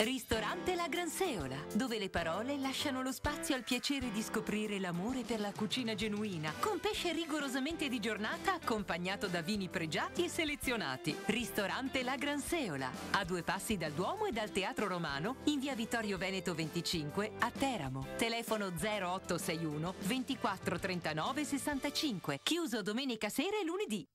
Ristorante La Granseola, dove le parole lasciano lo spazio al piacere di scoprire l'amore per la cucina genuina, con pesce rigorosamente di giornata accompagnato da vini pregiati e selezionati. Ristorante La Granseola, a due passi dal Duomo e dal Teatro Romano, in via Vittorio Veneto 25 a Teramo. Telefono 0861 24 39 65, chiuso domenica sera e lunedì.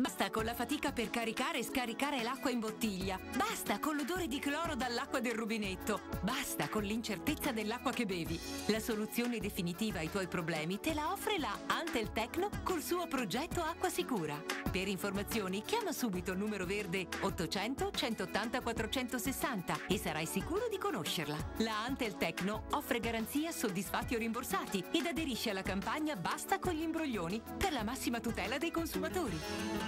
Basta con la fatica per caricare e scaricare l'acqua in bottiglia. Basta con l'odore di cloro dall'acqua del rubinetto. Basta con l'incertezza dell'acqua che bevi. La soluzione definitiva ai tuoi problemi te la offre la Antel Tecno col suo progetto Acqua Sicura. Per informazioni chiama subito il numero verde 800 180 460 e sarai sicuro di conoscerla. La Antel Tecno offre garanzia soddisfatti o rimborsati ed aderisce alla campagna Basta con gli imbroglioni per la massima tutela dei consumatori.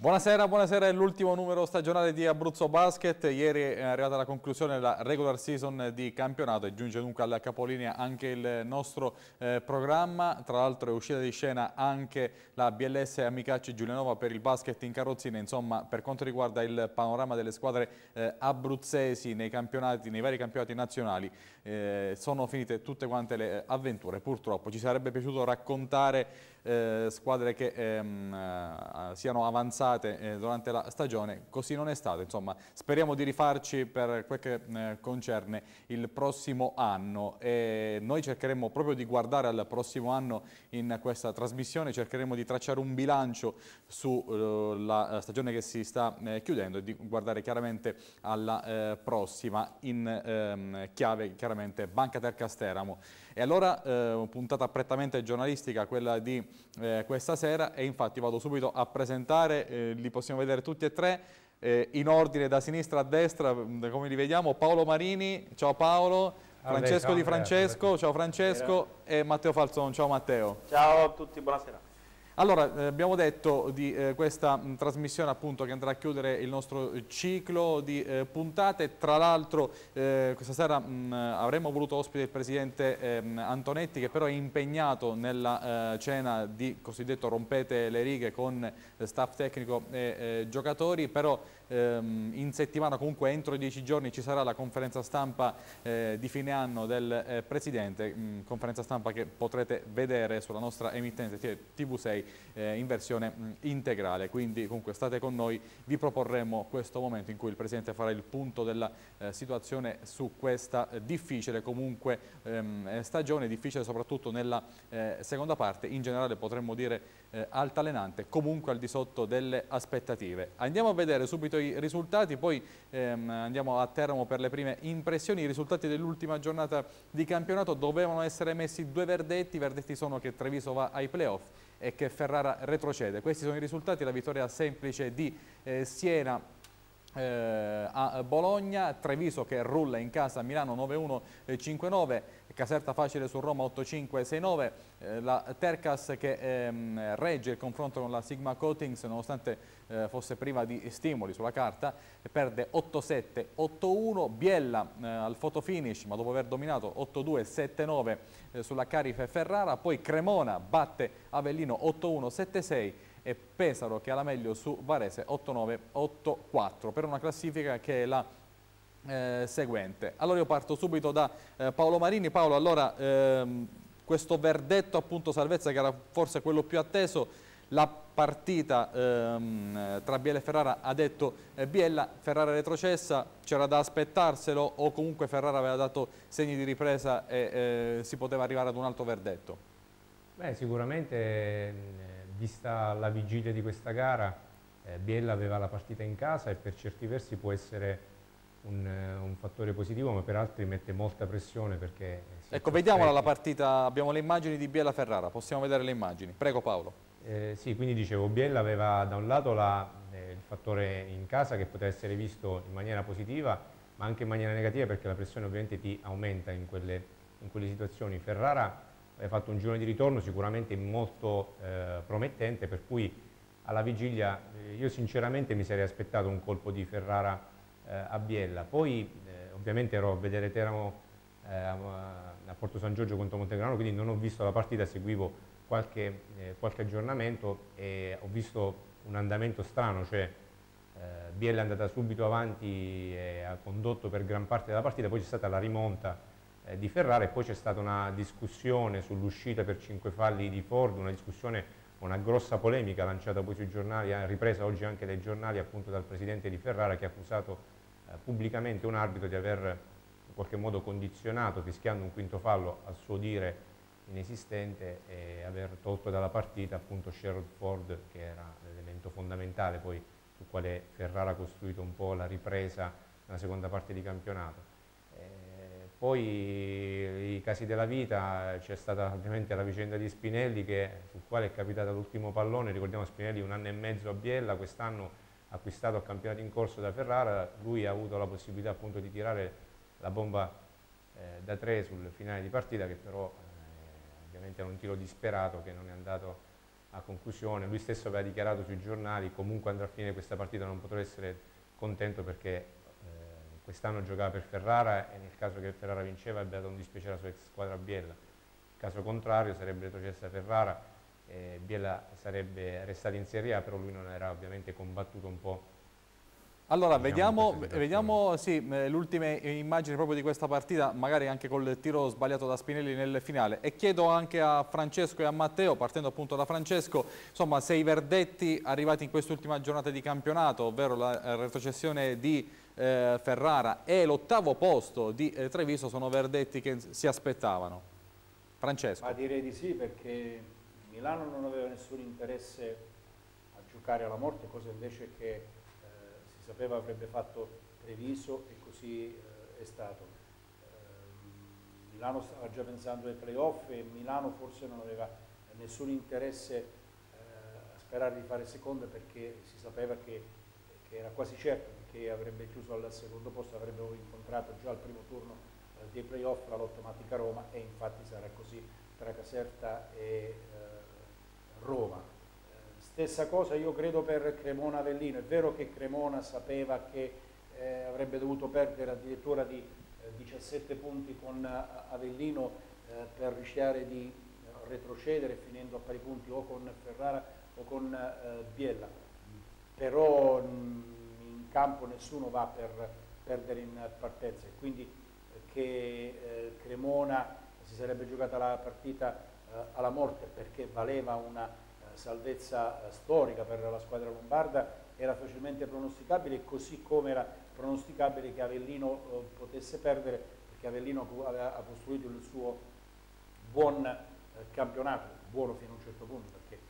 Buonasera, buonasera, è l'ultimo numero stagionale di Abruzzo Basket, ieri è arrivata la conclusione della regular season di campionato e giunge dunque alla capolinea anche il nostro eh, programma, tra l'altro è uscita di scena anche la BLS Amicacci Giulianova per il basket in carrozzina, insomma per quanto riguarda il panorama delle squadre eh, abruzzesi nei nei vari campionati nazionali, eh, sono finite tutte quante le avventure, purtroppo ci sarebbe piaciuto raccontare eh, squadre che ehm, eh, siano avanzate eh, durante la stagione, così non è stato, insomma speriamo di rifarci per quel che eh, concerne il prossimo anno e noi cercheremo proprio di guardare al prossimo anno in questa trasmissione, cercheremo di tracciare un bilancio sulla eh, stagione che si sta eh, chiudendo e di guardare chiaramente alla prossima in ehm, chiave chiaramente Banca del Casteramo. E allora eh, puntata prettamente giornalistica quella di eh, questa sera e infatti vado subito a presentare, eh, li possiamo vedere tutti e tre, eh, in ordine da sinistra a destra, mm, come li vediamo, Paolo Marini, ciao Paolo, Francesco Di Francesco, ciao Francesco e Matteo Falzon, ciao Matteo. Ciao a tutti, buonasera. Allora, eh, abbiamo detto di eh, questa mh, trasmissione appunto che andrà a chiudere il nostro ciclo di eh, puntate, tra l'altro eh, questa sera mh, avremmo voluto ospite il Presidente ehm, Antonetti che però è impegnato nella eh, cena di cosiddetto rompete le righe con eh, staff tecnico e giocatori, però ehm, in settimana comunque entro dieci giorni ci sarà la conferenza stampa di fine anno del Presidente, mh, conferenza stampa che potrete vedere sulla nostra emittente TV6 eh, in versione mh, integrale, quindi comunque state con noi, vi proporremo questo momento in cui il Presidente farà il punto della eh, situazione su questa eh, difficile comunque ehm, eh, stagione, difficile soprattutto nella eh, seconda parte, in generale potremmo dire eh, altalenante, comunque al di sotto delle aspettative. Andiamo a vedere subito i risultati, poi ehm, andiamo a Teramo per le prime impressioni, i risultati dell'ultima giornata di campionato dovevano essere messi due verdetti, i verdetti sono che Treviso va ai playoff e che Ferrara retrocede. Questi sono i risultati, la vittoria semplice di eh, Siena eh, a Bologna, Treviso che rulla in casa Milano 9-1-5-9, Caserta facile su Roma 8-5-6-9, eh, la Tercas che ehm, regge il confronto con la Sigma Coatings nonostante eh, fosse priva di stimoli sulla carta, perde 8-7-8-1, Biella eh, al fotofinish ma dopo aver dominato 8-2-7-9 eh, sulla Carife Ferrara, poi Cremona batte Avellino 8-1-7-6 e Pesaro che ha la meglio su Varese 8-9-8-4 per una classifica che è la eh, seguente. Allora io parto subito da eh, Paolo Marini. Paolo, allora ehm, questo verdetto appunto salvezza che era forse quello più atteso, la partita ehm, tra Biella e Ferrara ha detto eh, Biella, Ferrara retrocessa, c'era da aspettarselo o comunque Ferrara aveva dato segni di ripresa e eh, si poteva arrivare ad un altro verdetto? Beh, sicuramente vista la vigilia di questa gara eh, Biella aveva la partita in casa e per certi versi può essere un, un, fattore positivo ma per altri mette molta pressione perché... Ecco, vediamola la partita, abbiamo le immagini di Biella Ferrara, possiamo vedere le immagini. Prego Paolo. Eh, sì, quindi dicevo, Biella aveva da un lato la, eh, il fattore in casa che poteva essere visto in maniera positiva, ma anche in maniera negativa perché la pressione ovviamente ti aumenta in quelle, in quelle situazioni. Ferrara aveva fatto un girone di ritorno sicuramente molto eh, promettente, per cui alla vigilia eh, io sinceramente mi sarei aspettato un colpo di Ferrara eh, a Biella. Poi eh, ovviamente ero a vedere Teramo a Porto San Giorgio contro Montegrano, quindi non ho visto la partita, seguivo qualche, eh, qualche aggiornamento e ho visto un andamento strano, cioè eh, Biella è andata subito avanti e ha condotto per gran parte della partita, poi c'è stata la rimonta eh, di Ferrara e poi c'è stata una discussione sull'uscita per cinque falli di Ford, una discussione, una grossa polemica lanciata poi sui giornali, eh, ripresa oggi anche dai giornali appunto dal presidente di Ferrara che ha accusato eh, pubblicamente un arbitro di aver in qualche modo condizionato, fischiando un quinto fallo al suo dire inesistente e aver tolto dalla partita appunto Sherrod Ford che era l'elemento fondamentale poi sul quale Ferrara ha costruito un po' la ripresa nella seconda parte di campionato. Eh, poi i casi della vita, c'è stata ovviamente la vicenda di Spinelli che, sul quale è capitato l'ultimo pallone, ricordiamo Spinelli un anno e mezzo a Biella, quest'anno acquistato a campionato in corso da Ferrara, lui ha avuto la possibilità appunto di tirare la bomba eh, da tre sul finale di partita che però ovviamente era un tiro disperato che non è andato a conclusione, lui stesso aveva dichiarato sui giornali comunque andrà a finire questa partita non potrò essere contento perché eh, quest'anno giocava per Ferrara e nel caso che Ferrara vinceva avrebbe dato un dispiacere alla sua ex squadra Biella, nel caso contrario sarebbe retrocessa Ferrara e Biella sarebbe restata in Serie A però lui non era ovviamente combattuto un po' Allora, diciamo vediamo, vediamo sì, l'ultima immagine proprio di questa partita, magari anche col tiro sbagliato da Spinelli nel finale. E chiedo anche a Francesco e a Matteo, partendo appunto da Francesco, insomma, se i verdetti arrivati in quest'ultima giornata di campionato, ovvero la retrocessione di eh, Ferrara e l'ottavo posto di eh, Treviso, sono verdetti che si aspettavano. Francesco. Ma direi di sì, perché Milano non aveva nessun interesse a giocare alla morte, cosa invece che sapeva avrebbe fatto Treviso e così eh, è stato. Eh, Milano stava già pensando ai playoff e Milano forse non aveva nessun interesse eh, a sperare di fare seconda perché si sapeva che, che, era quasi certo che avrebbe chiuso al secondo posto, avrebbero incontrato già al primo turno eh, dei playoff la l'Ottomatica Roma e infatti sarà così tra Caserta e eh, Roma. Stessa cosa io credo per Cremona Avellino, è vero che Cremona sapeva che eh, avrebbe dovuto perdere addirittura di eh, 17 punti con eh, Avellino eh, per rischiare di retrocedere finendo a pari punti o con Ferrara o con eh, Biella, però mh, in campo nessuno va per perdere in partenza. E quindi eh, che Cremona si sarebbe giocata la partita alla morte perché valeva una salvezza eh, storica per la squadra lombarda era facilmente pronosticabile così come era pronosticabile che Avellino eh, potesse perdere perché Avellino ha costruito il suo buon eh, campionato, buono fino a un certo punto perché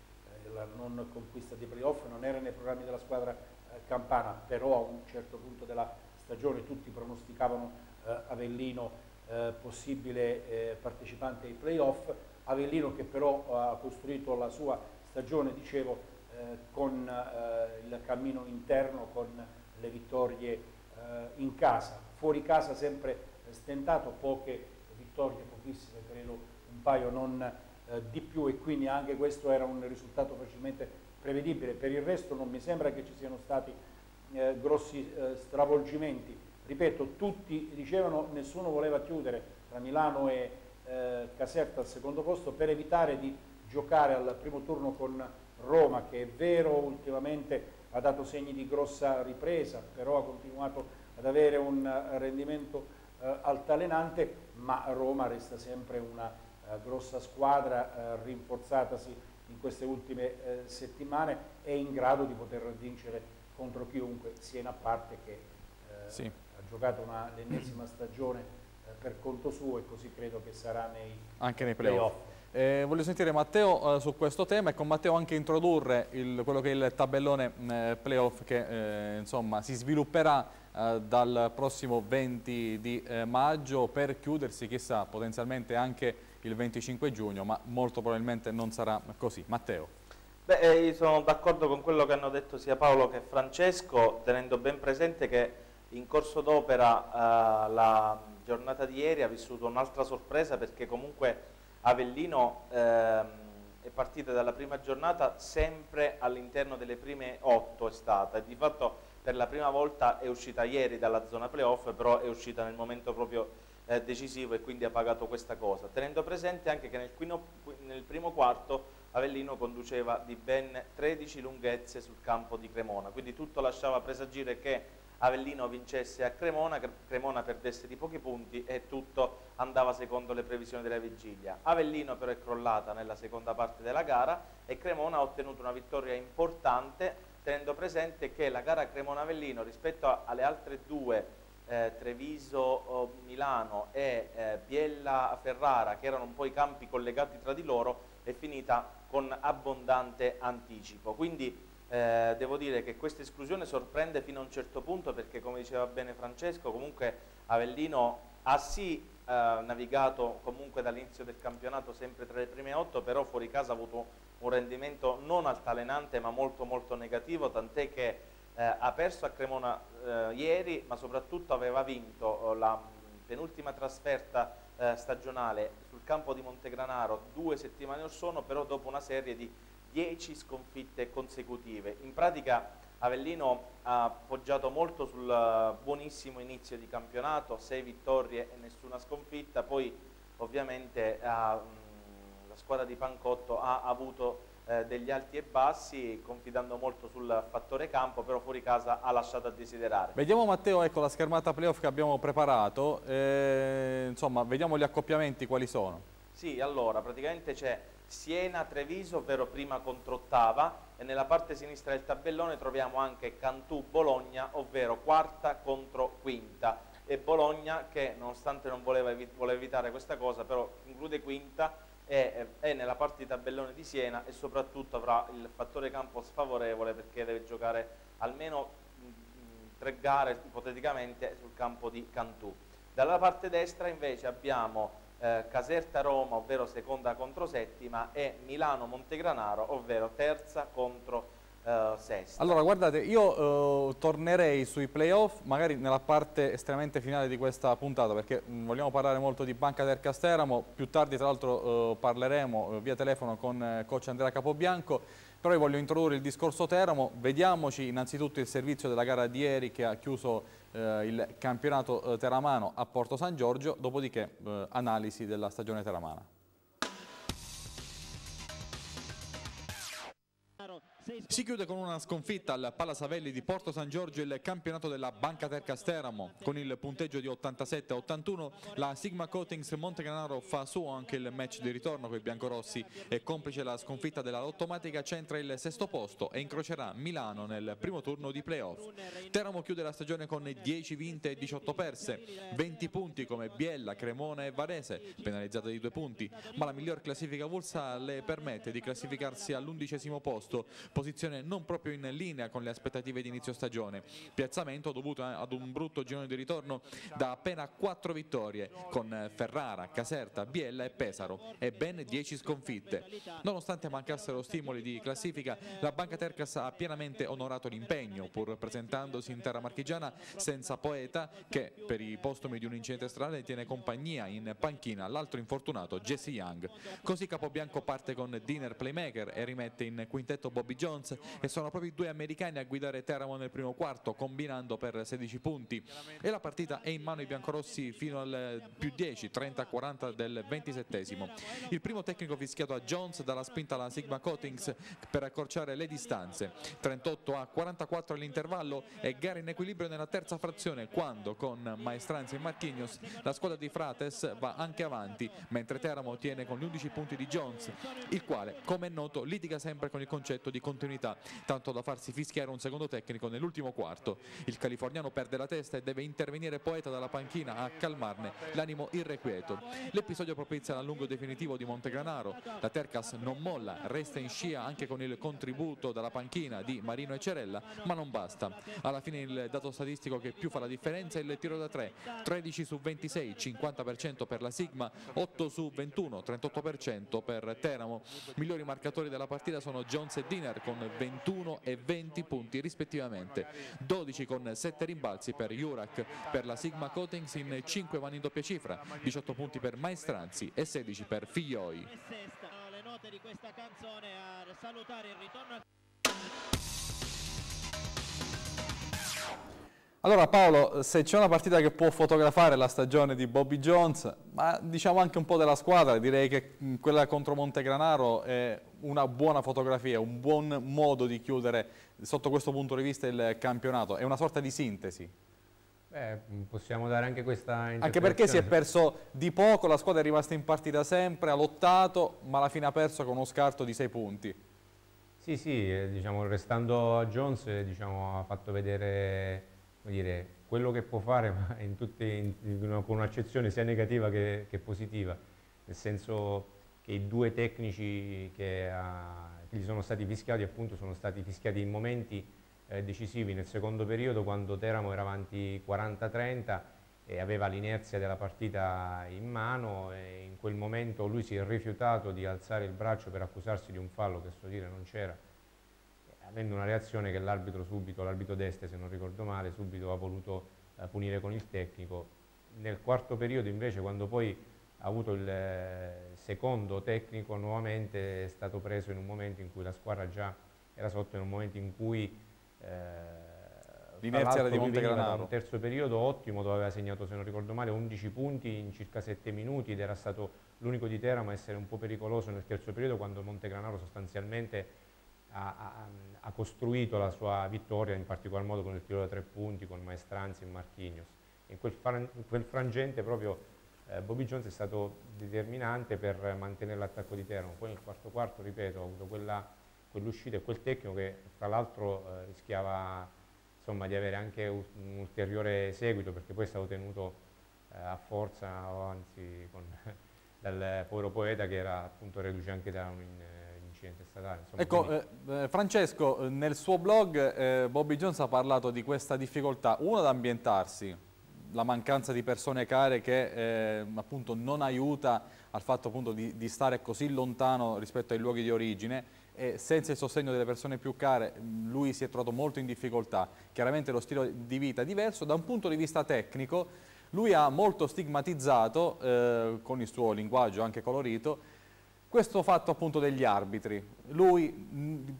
la non conquista dei playoff non era nei programmi della squadra campana, però a un certo punto della stagione tutti pronosticavano Avellino possibile partecipante ai playoff, Avellino che però ha costruito la sua stagione, dicevo, eh, con eh, il cammino interno, con le vittorie eh, in casa. Fuori casa sempre stentato, poche vittorie, pochissime, credo un paio, non eh, di più e quindi anche questo era un risultato facilmente prevedibile. Per il resto non mi sembra che ci siano stati eh, grossi eh, stravolgimenti. Ripeto, tutti dicevano nessuno voleva chiudere tra Milano e Caserta al secondo posto per evitare di giocare al primo turno con Roma che è vero ultimamente ha dato segni di grossa ripresa però ha continuato ad avere un rendimento eh, altalenante ma Roma resta sempre una eh, grossa squadra eh, rinforzatasi in queste ultime eh, settimane è in grado di poter vincere contro chiunque, Siena a parte che eh, sì. ha giocato l'ennesima stagione eh, per conto suo e così credo che sarà nei, anche nei playoff. Play eh, voglio sentire Matteo eh, su questo tema e con Matteo anche introdurre il, quello che è il tabellone eh, playoff che insomma, si svilupperà eh, dal prossimo 20 di eh, maggio per chiudersi chissà potenzialmente anche il 25 giugno ma molto probabilmente non sarà così. Matteo. Beh, eh, io sono d'accordo con quello che hanno detto sia Paolo che Francesco tenendo ben presente che in corso d'opera eh, la giornata di ieri ha vissuto un'altra sorpresa perché comunque Avellino ehm, è partita dalla prima giornata sempre all'interno delle prime otto è stata e di fatto per la prima volta è uscita ieri dalla zona playoff, però è uscita nel momento proprio eh, decisivo e quindi ha pagato questa cosa, tenendo presente anche che nel, quino, nel primo quarto Avellino conduceva di ben 13 lunghezze sul campo di Cremona, quindi tutto lasciava presagire che Avellino vincesse a Cremona, Cremona perdesse di pochi punti e tutto andava secondo le previsioni della vigilia. Avellino però è crollata nella seconda parte della gara e Cremona ha ottenuto una vittoria importante tenendo presente che la gara Cremona-Avellino rispetto alle altre due eh, Treviso-Milano e eh, Biella-Ferrara che erano un po' i campi collegati tra di loro è finita con abbondante anticipo. Quindi eh, devo dire che questa esclusione sorprende fino a un certo punto perché come diceva bene Francesco comunque Avellino ha sì eh, navigato comunque dall'inizio del campionato sempre tra le prime otto però fuori casa ha avuto un rendimento non altalenante ma molto molto negativo, tant'è che eh, ha perso a Cremona eh, ieri, ma soprattutto aveva vinto eh, la penultima trasferta eh, stagionale sul campo di Montegranaro due settimane or sono, però dopo una serie di dieci sconfitte consecutive. In pratica Avellino ha appoggiato molto sul eh, buonissimo inizio di campionato, sei vittorie e nessuna sconfitta, poi ovviamente ha squadra di Pancotto ha avuto eh, degli alti e bassi, confidando molto sul fattore campo, però fuori casa ha lasciato a desiderare. Vediamo Matteo, ecco la schermata playoff che abbiamo preparato, eh, insomma vediamo gli accoppiamenti quali sono. Sì, allora praticamente c'è Siena-Treviso, ovvero prima contro ottava, e nella parte sinistra del tabellone troviamo anche Cantù-Bologna, ovvero quarta contro quinta. E Bologna che nonostante non voleva, evi voleva evitare questa cosa, però include quinta, è, è, nella parte di tabellone di Siena e soprattutto avrà il fattore campo sfavorevole perché deve giocare almeno tre gare ipoteticamente sul campo di Cantù. Dalla parte destra invece abbiamo eh, Caserta-Roma, ovvero seconda contro settima, e Milano-Montegranaro, ovvero terza contro Uh, allora guardate, io uh, tornerei sui playoff magari nella parte estremamente finale di questa puntata perché mh, mm, vogliamo parlare molto di Banca del Casteramo, più tardi tra l'altro uh, parleremo via telefono con coach Andrea Capobianco, però io voglio introdurre il discorso Teramo, vediamoci innanzitutto il servizio della gara di ieri che ha chiuso il campionato teramano a Porto San Giorgio, dopodiché analisi della stagione teramana. Si chiude con una sconfitta al Palasavelli di Porto San Giorgio il campionato della Banca Terca Steramo. Con il punteggio di 87-81 la Sigma Coatings Montegranaro fa suo anche il match di ritorno con i biancorossi e complice la sconfitta della Lottomatica centra il sesto posto e incrocerà Milano nel primo turno di playoff. Teramo chiude la stagione con 10 vinte e 18 perse, 20 punti come Biella, Cremona e Varese, penalizzata di due punti, ma la miglior classifica Vulsa le permette di classificarsi all'undicesimo posto posizione non proprio in linea con le aspettative di inizio stagione. Piazzamento dovuto ad un brutto girone di ritorno da appena 4 vittorie, con Ferrara, Caserta, Biella e Pesaro, e ben 10 sconfitte. Nonostante mancassero stimoli di classifica, la Banca Tercas ha pienamente onorato l'impegno, pur presentandosi in terra marchigiana senza poeta, che per i postumi di un incidente stradale tiene compagnia in panchina l'altro infortunato Jesse Young. Così Capobianco parte con Dinner Playmaker e rimette in quintetto Bobby Jones e sono proprio i due americani a guidare Teramo nel primo quarto combinando per 16 punti. E la partita è in mano ai biancorossi fino al più 10, 30-40 del 27 Il primo tecnico fischiato a Jones dalla spinta alla Sigma Coatings per accorciare le distanze, 38 a 44 all'intervallo e gara in equilibrio nella terza frazione quando con Maestranzi e Marchignos la squadra di Frates va anche avanti mentre Teramo tiene con gli 11 punti di Jones il quale come è noto litiga sempre con il concetto di continuità tanto da farsi fischiare un secondo tecnico nell'ultimo quarto. Il californiano perde la testa e deve intervenire Poeta dalla panchina a calmarne l'animo irrequieto. L'episodio propizia l'allungo definitivo di Montegranaro, la Tercas non molla, resta in scia anche con il contributo dalla panchina di Marino e Cerella ma non basta. Alla fine il dato statistico che più fa la differenza è il tiro da 3, 13 su 26, 50% per la Sigma, 8 su 21, 38% per Teramo. Migliori marcatori della partita sono Jones e Diner con 21 e 20 punti rispettivamente, 12 con 7 rimbalzi per Jurak, per la Sigma Coatings in 5 vanni in doppia cifra, 18 punti per Maestranzi e 16 per Figlioi. Le note di questa canzone a salutare il ritorno Allora Paolo, se c'è una partita che può fotografare la stagione di Bobby Jones, ma diciamo anche un po' della squadra, direi che quella contro Montegranaro è una buona fotografia, un buon modo di chiudere sotto questo punto di vista il campionato, è una sorta di sintesi. Beh, possiamo dare anche questa Anche perché si è perso di poco, la squadra è rimasta in partita sempre, ha lottato, ma alla fine ha perso con uno scarto di sei punti. Sì, sì, eh, diciamo, restando a Jones diciamo, ha fatto vedere dire, quello che può fare ma in tutte, in, in, con un'accezione sia negativa che, che, positiva, nel senso che i due tecnici che, ha, che, gli sono stati fischiati appunto sono stati fischiati in momenti eh, decisivi. Nel secondo periodo quando Teramo era avanti 40-30 e aveva l'inerzia della partita in mano e in quel momento lui si è rifiutato di alzare il braccio per accusarsi di un fallo che so dire non c'era avendo una reazione che l'arbitro subito, l'arbitro d'este se non ricordo male, subito ha voluto eh, punire con il tecnico. Nel quarto periodo invece quando poi ha avuto il eh, secondo tecnico nuovamente è stato preso in un momento in cui la squadra già era sotto, in un momento in cui eh, L'inerzia era di Montegranaro. Un terzo periodo ottimo dove aveva segnato, se non ricordo male, 11 punti in circa 7 minuti ed era stato l'unico di Teramo a essere un po' pericoloso nel terzo periodo quando Montegranaro sostanzialmente ha, ha, costruito la sua vittoria in particolar modo con il tiro da tre punti, con Maestranzi e Marchignos. In quel, in quel frangente proprio eh, Bobby Jones è stato determinante per mantenere l'attacco di Teramo. Poi nel quarto quarto, ripeto, ha avuto quell'uscita e quel tecnico che fra l'altro eh, rischiava insomma, di avere anche un, ulteriore seguito perché poi è stato tenuto eh, a forza, anzi con, dal povero poeta che era appunto reduce anche da un incidente statale. Insomma, ecco, eh, eh, Francesco, nel suo blog eh, Bobby Jones ha parlato di questa difficoltà, uno ad ambientarsi, la mancanza di persone care che eh, appunto non aiuta al fatto appunto di, di, stare così lontano rispetto ai luoghi di origine e senza il sostegno delle persone più care lui si è trovato molto in difficoltà. Chiaramente lo stile di vita è diverso, da un punto di vista tecnico lui ha molto stigmatizzato eh, con il suo linguaggio anche colorito questo fatto appunto degli arbitri, lui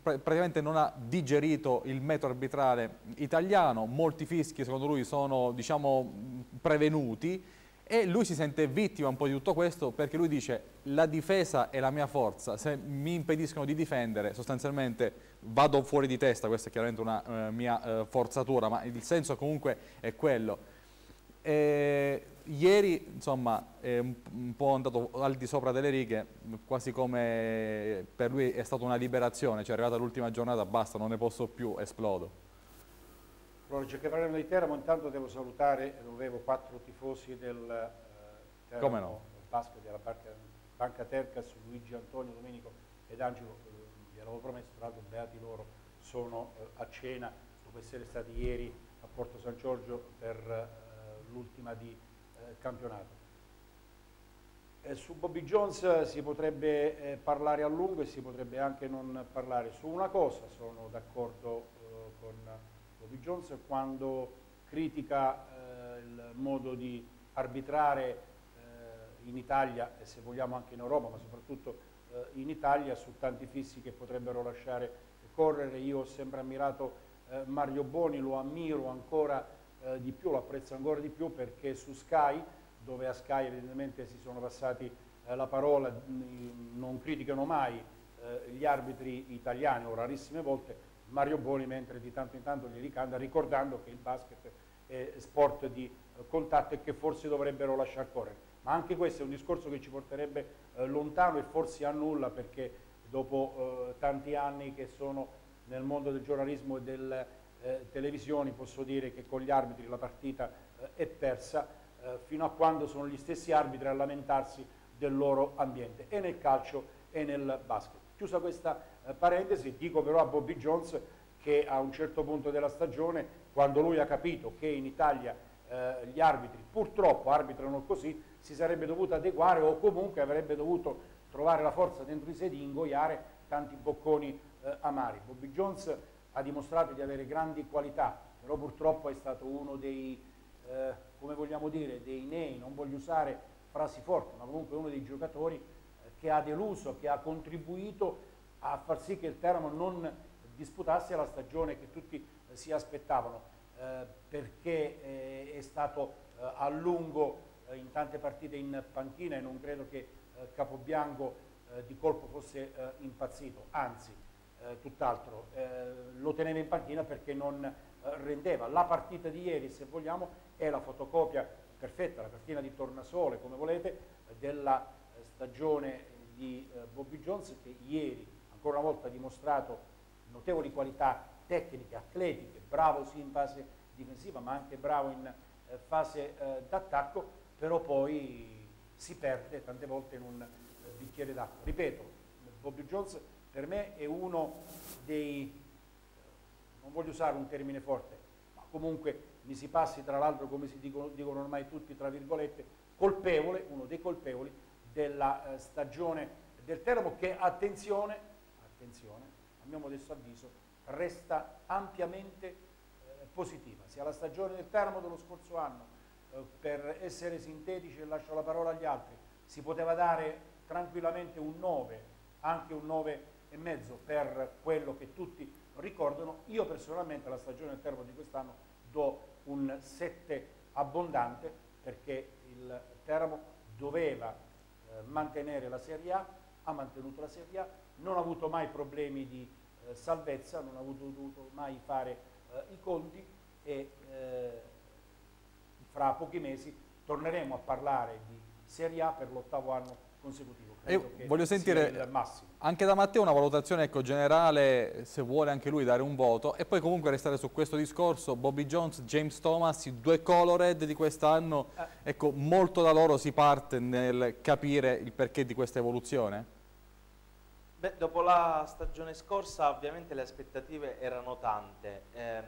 praticamente non ha digerito il metodo arbitrale italiano, molti fischi secondo lui sono diciamo prevenuti e lui si sente vittima un po' di tutto questo perché lui dice la difesa è la mia forza, se mi impediscono di difendere sostanzialmente vado fuori di testa, questa è chiaramente una eh, mia eh, forzatura, ma il senso comunque è quello. E ieri insomma è un po' andato al di sopra delle righe, quasi come per lui è stata una liberazione, cioè è arrivata l'ultima giornata, basta, non ne posso più, esplodo. Che parliamo di Teramo, intanto devo salutare, avevo quattro tifosi del eh, Teramo no? basket della Banca, Banca Tercas, Luigi Antonio, Domenico ed Angelo, eh, vi avevo promesso, tra l'altro beati loro, sono eh, a cena dopo essere stati ieri a Porto San Giorgio per eh, l'ultima di eh, campionato. Eh, su Bobby Jones si potrebbe eh, parlare a lungo e si potrebbe anche non parlare. Su una cosa sono d'accordo eh, con Bobby Jones quando critica eh, il modo di arbitrare eh, in Italia e se vogliamo anche in Europa, ma soprattutto in Italia su tanti fissi che potrebbero lasciare correre, io ho sempre ammirato eh, Mario Boni, lo ammiro ancora eh, di più, lo apprezzo ancora di più perché su Sky, dove a Sky evidentemente si sono passati eh, la parola, non criticano mai eh, gli arbitri italiani o rarissime volte, Mario Boni mentre di tanto in tanto li ricanda ricordando che il basket è sport di eh, contatto e che forse dovrebbero lasciar correre. Ma anche questo è un discorso che ci porterebbe eh, lontano e forse a nulla perché dopo tanti anni che sono nel mondo del giornalismo e delle eh, televisioni posso dire che con gli arbitri la partita eh, è persa eh, fino a quando sono gli stessi arbitri a lamentarsi del loro ambiente e nel calcio e nel basket. Chiusa questa eh, parentesi, dico però a Bobby Jones che a un certo punto della stagione, quando lui ha capito che in Italia gli arbitri purtroppo arbitrano così, si sarebbe dovuto adeguare o comunque avrebbe dovuto trovare la forza dentro di sé di ingoiare tanti bocconi eh, amari. Bobby Jones ha dimostrato di avere grandi qualità, però purtroppo è stato uno dei, eh, come vogliamo dire, dei nei, non voglio usare frasi forti, ma comunque uno dei giocatori eh, che ha deluso, che ha contribuito a far sì che il Teramo non disputasse la stagione che tutti eh, si aspettavano, eh, perché è stato a lungo in tante partite in panchina e non credo che Capobianco di colpo fosse impazzito, anzi tutt'altro, lo teneva in panchina perché non rendeva. La partita di ieri, se vogliamo, è la fotocopia perfetta, la cartina di tornasole, come volete, della stagione di Bobby Jones che ieri ancora una volta ha dimostrato notevoli qualità tecniche, atletiche, bravo sì in fase difensiva ma anche bravo in fase d'attacco, però poi si perde tante volte in un eh, bicchiere d'acqua. Ripeto, Bobby Jones per me è uno dei, non voglio usare un termine forte, ma comunque mi si passi tra l'altro come si dicono, dicono, ormai tutti tra virgolette, colpevole, uno dei colpevoli della eh, stagione del Teramo che, attenzione, attenzione, a mio modesto avviso, resta ampiamente eh, positiva, sia la stagione del Teramo dello scorso anno, eh, per essere sintetici e lascio la parola agli altri, si poteva dare tranquillamente un 9, anche un 9 e mezzo per quello che tutti ricordano. Io personalmente alla stagione del Termo di quest'anno do un 7 abbondante perché il Teramo doveva eh, mantenere la Serie A, ha mantenuto la Serie A, non ha avuto mai problemi di eh, salvezza, non ha avuto, dovuto mai fare eh, i conti e eh, fra pochi mesi torneremo a parlare di Serie A per l'ottavo anno consecutivo. E voglio sentire anche da Matteo una valutazione ecco, generale, se vuole anche lui dare un voto, e poi comunque restare su questo discorso, Bobby Jones, James Thomas, i due colored di quest'anno, eh. ecco, molto da loro si parte nel capire il perché di questa evoluzione? Beh, dopo la stagione scorsa ovviamente le aspettative erano tante. Ehm,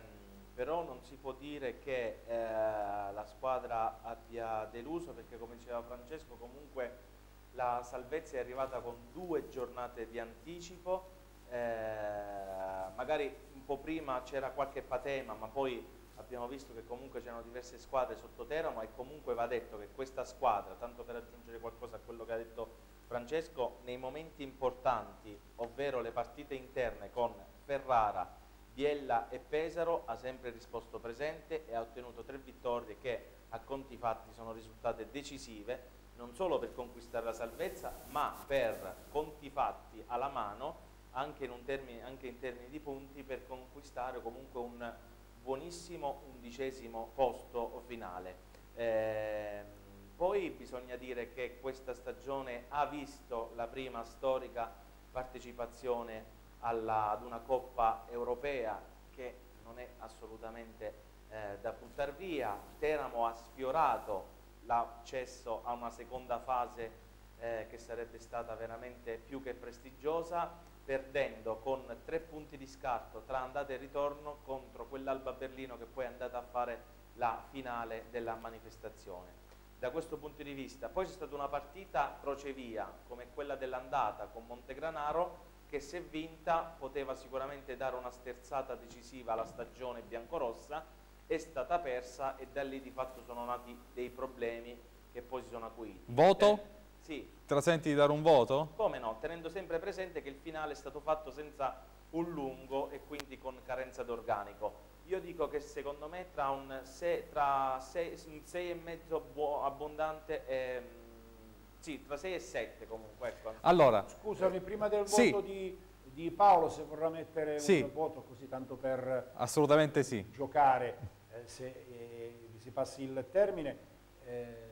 però non si può dire che eh, la squadra abbia deluso perché come diceva Francesco comunque la salvezza è arrivata con due giornate di anticipo, eh, magari un po' prima c'era qualche patema ma poi abbiamo visto che comunque c'erano diverse squadre sotto Teramo e comunque va detto che questa squadra, tanto per aggiungere qualcosa a quello che ha detto Francesco, nei momenti importanti, ovvero le partite interne con Ferrara, Biella e Pesaro ha sempre risposto presente e ha ottenuto tre vittorie che a conti fatti sono risultate decisive non solo per conquistare la salvezza ma per conti fatti alla mano anche in, termine, anche in termini di punti per conquistare comunque un buonissimo undicesimo posto finale. Eh, poi bisogna dire che questa stagione ha visto la prima storica partecipazione alla, ad una Coppa Europea che non è assolutamente eh, da buttare via. Teramo ha sfiorato l'accesso a una seconda fase eh, che sarebbe stata veramente più che prestigiosa, perdendo con tre punti di scarto tra andata e ritorno contro quell'Alba Berlino che poi è andata a fare la finale della manifestazione. Da questo punto di vista, poi c'è stata una partita crocevia come quella dell'andata con Montegranaro che se vinta poteva sicuramente dare una sterzata decisiva alla stagione biancorossa, è stata persa e da lì di fatto sono nati dei problemi che poi si sono acuiti. Voto? Eh, sì. Te la senti di dare un voto? Come no, tenendo sempre presente che il finale è stato fatto senza un lungo e quindi con carenza d'organico. Io dico che secondo me tra un 6 e mezzo abbondante e, sì, tra 6 e 7 comunque. Ecco. Allora, Scusami, prima del sì. voto di, di, Paolo, se vorrà mettere sì. un voto così tanto per Assolutamente sì. giocare, eh, se eh, si passi il termine, eh,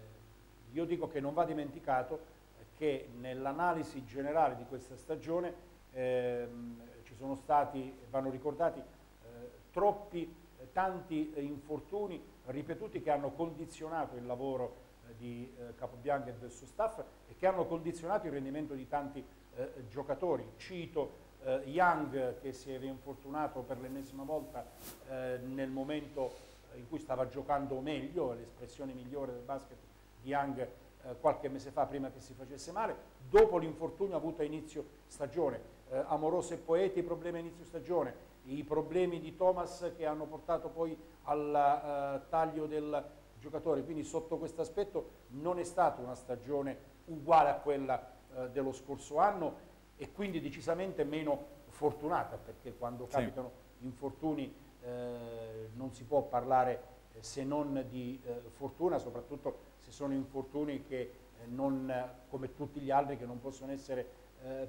io dico che non va dimenticato che nell'analisi generale di questa stagione ehm, ci sono stati, vanno ricordati, eh, troppi, tanti infortuni ripetuti che hanno condizionato il lavoro di eh, Capobianco e del suo staff e che hanno condizionato il rendimento di tanti eh, giocatori. Cito eh, Young che si è infortunato per l'ennesima volta nel momento in cui stava giocando meglio, l'espressione migliore del basket di Young eh, qualche mese fa prima che si facesse male, dopo l'infortunio avuto a inizio stagione. Eh, Amoroso e Poeti, i problemi a inizio stagione, i problemi di Thomas che hanno portato poi al eh, taglio del giocatore, quindi sotto questo aspetto non è stata una stagione uguale a quella eh, dello scorso anno e quindi decisamente meno fortunata perché quando sì. capitano infortuni eh, non si può parlare eh, se non di eh, fortuna, soprattutto se sono infortuni che eh, non, come tutti gli altri che non possono essere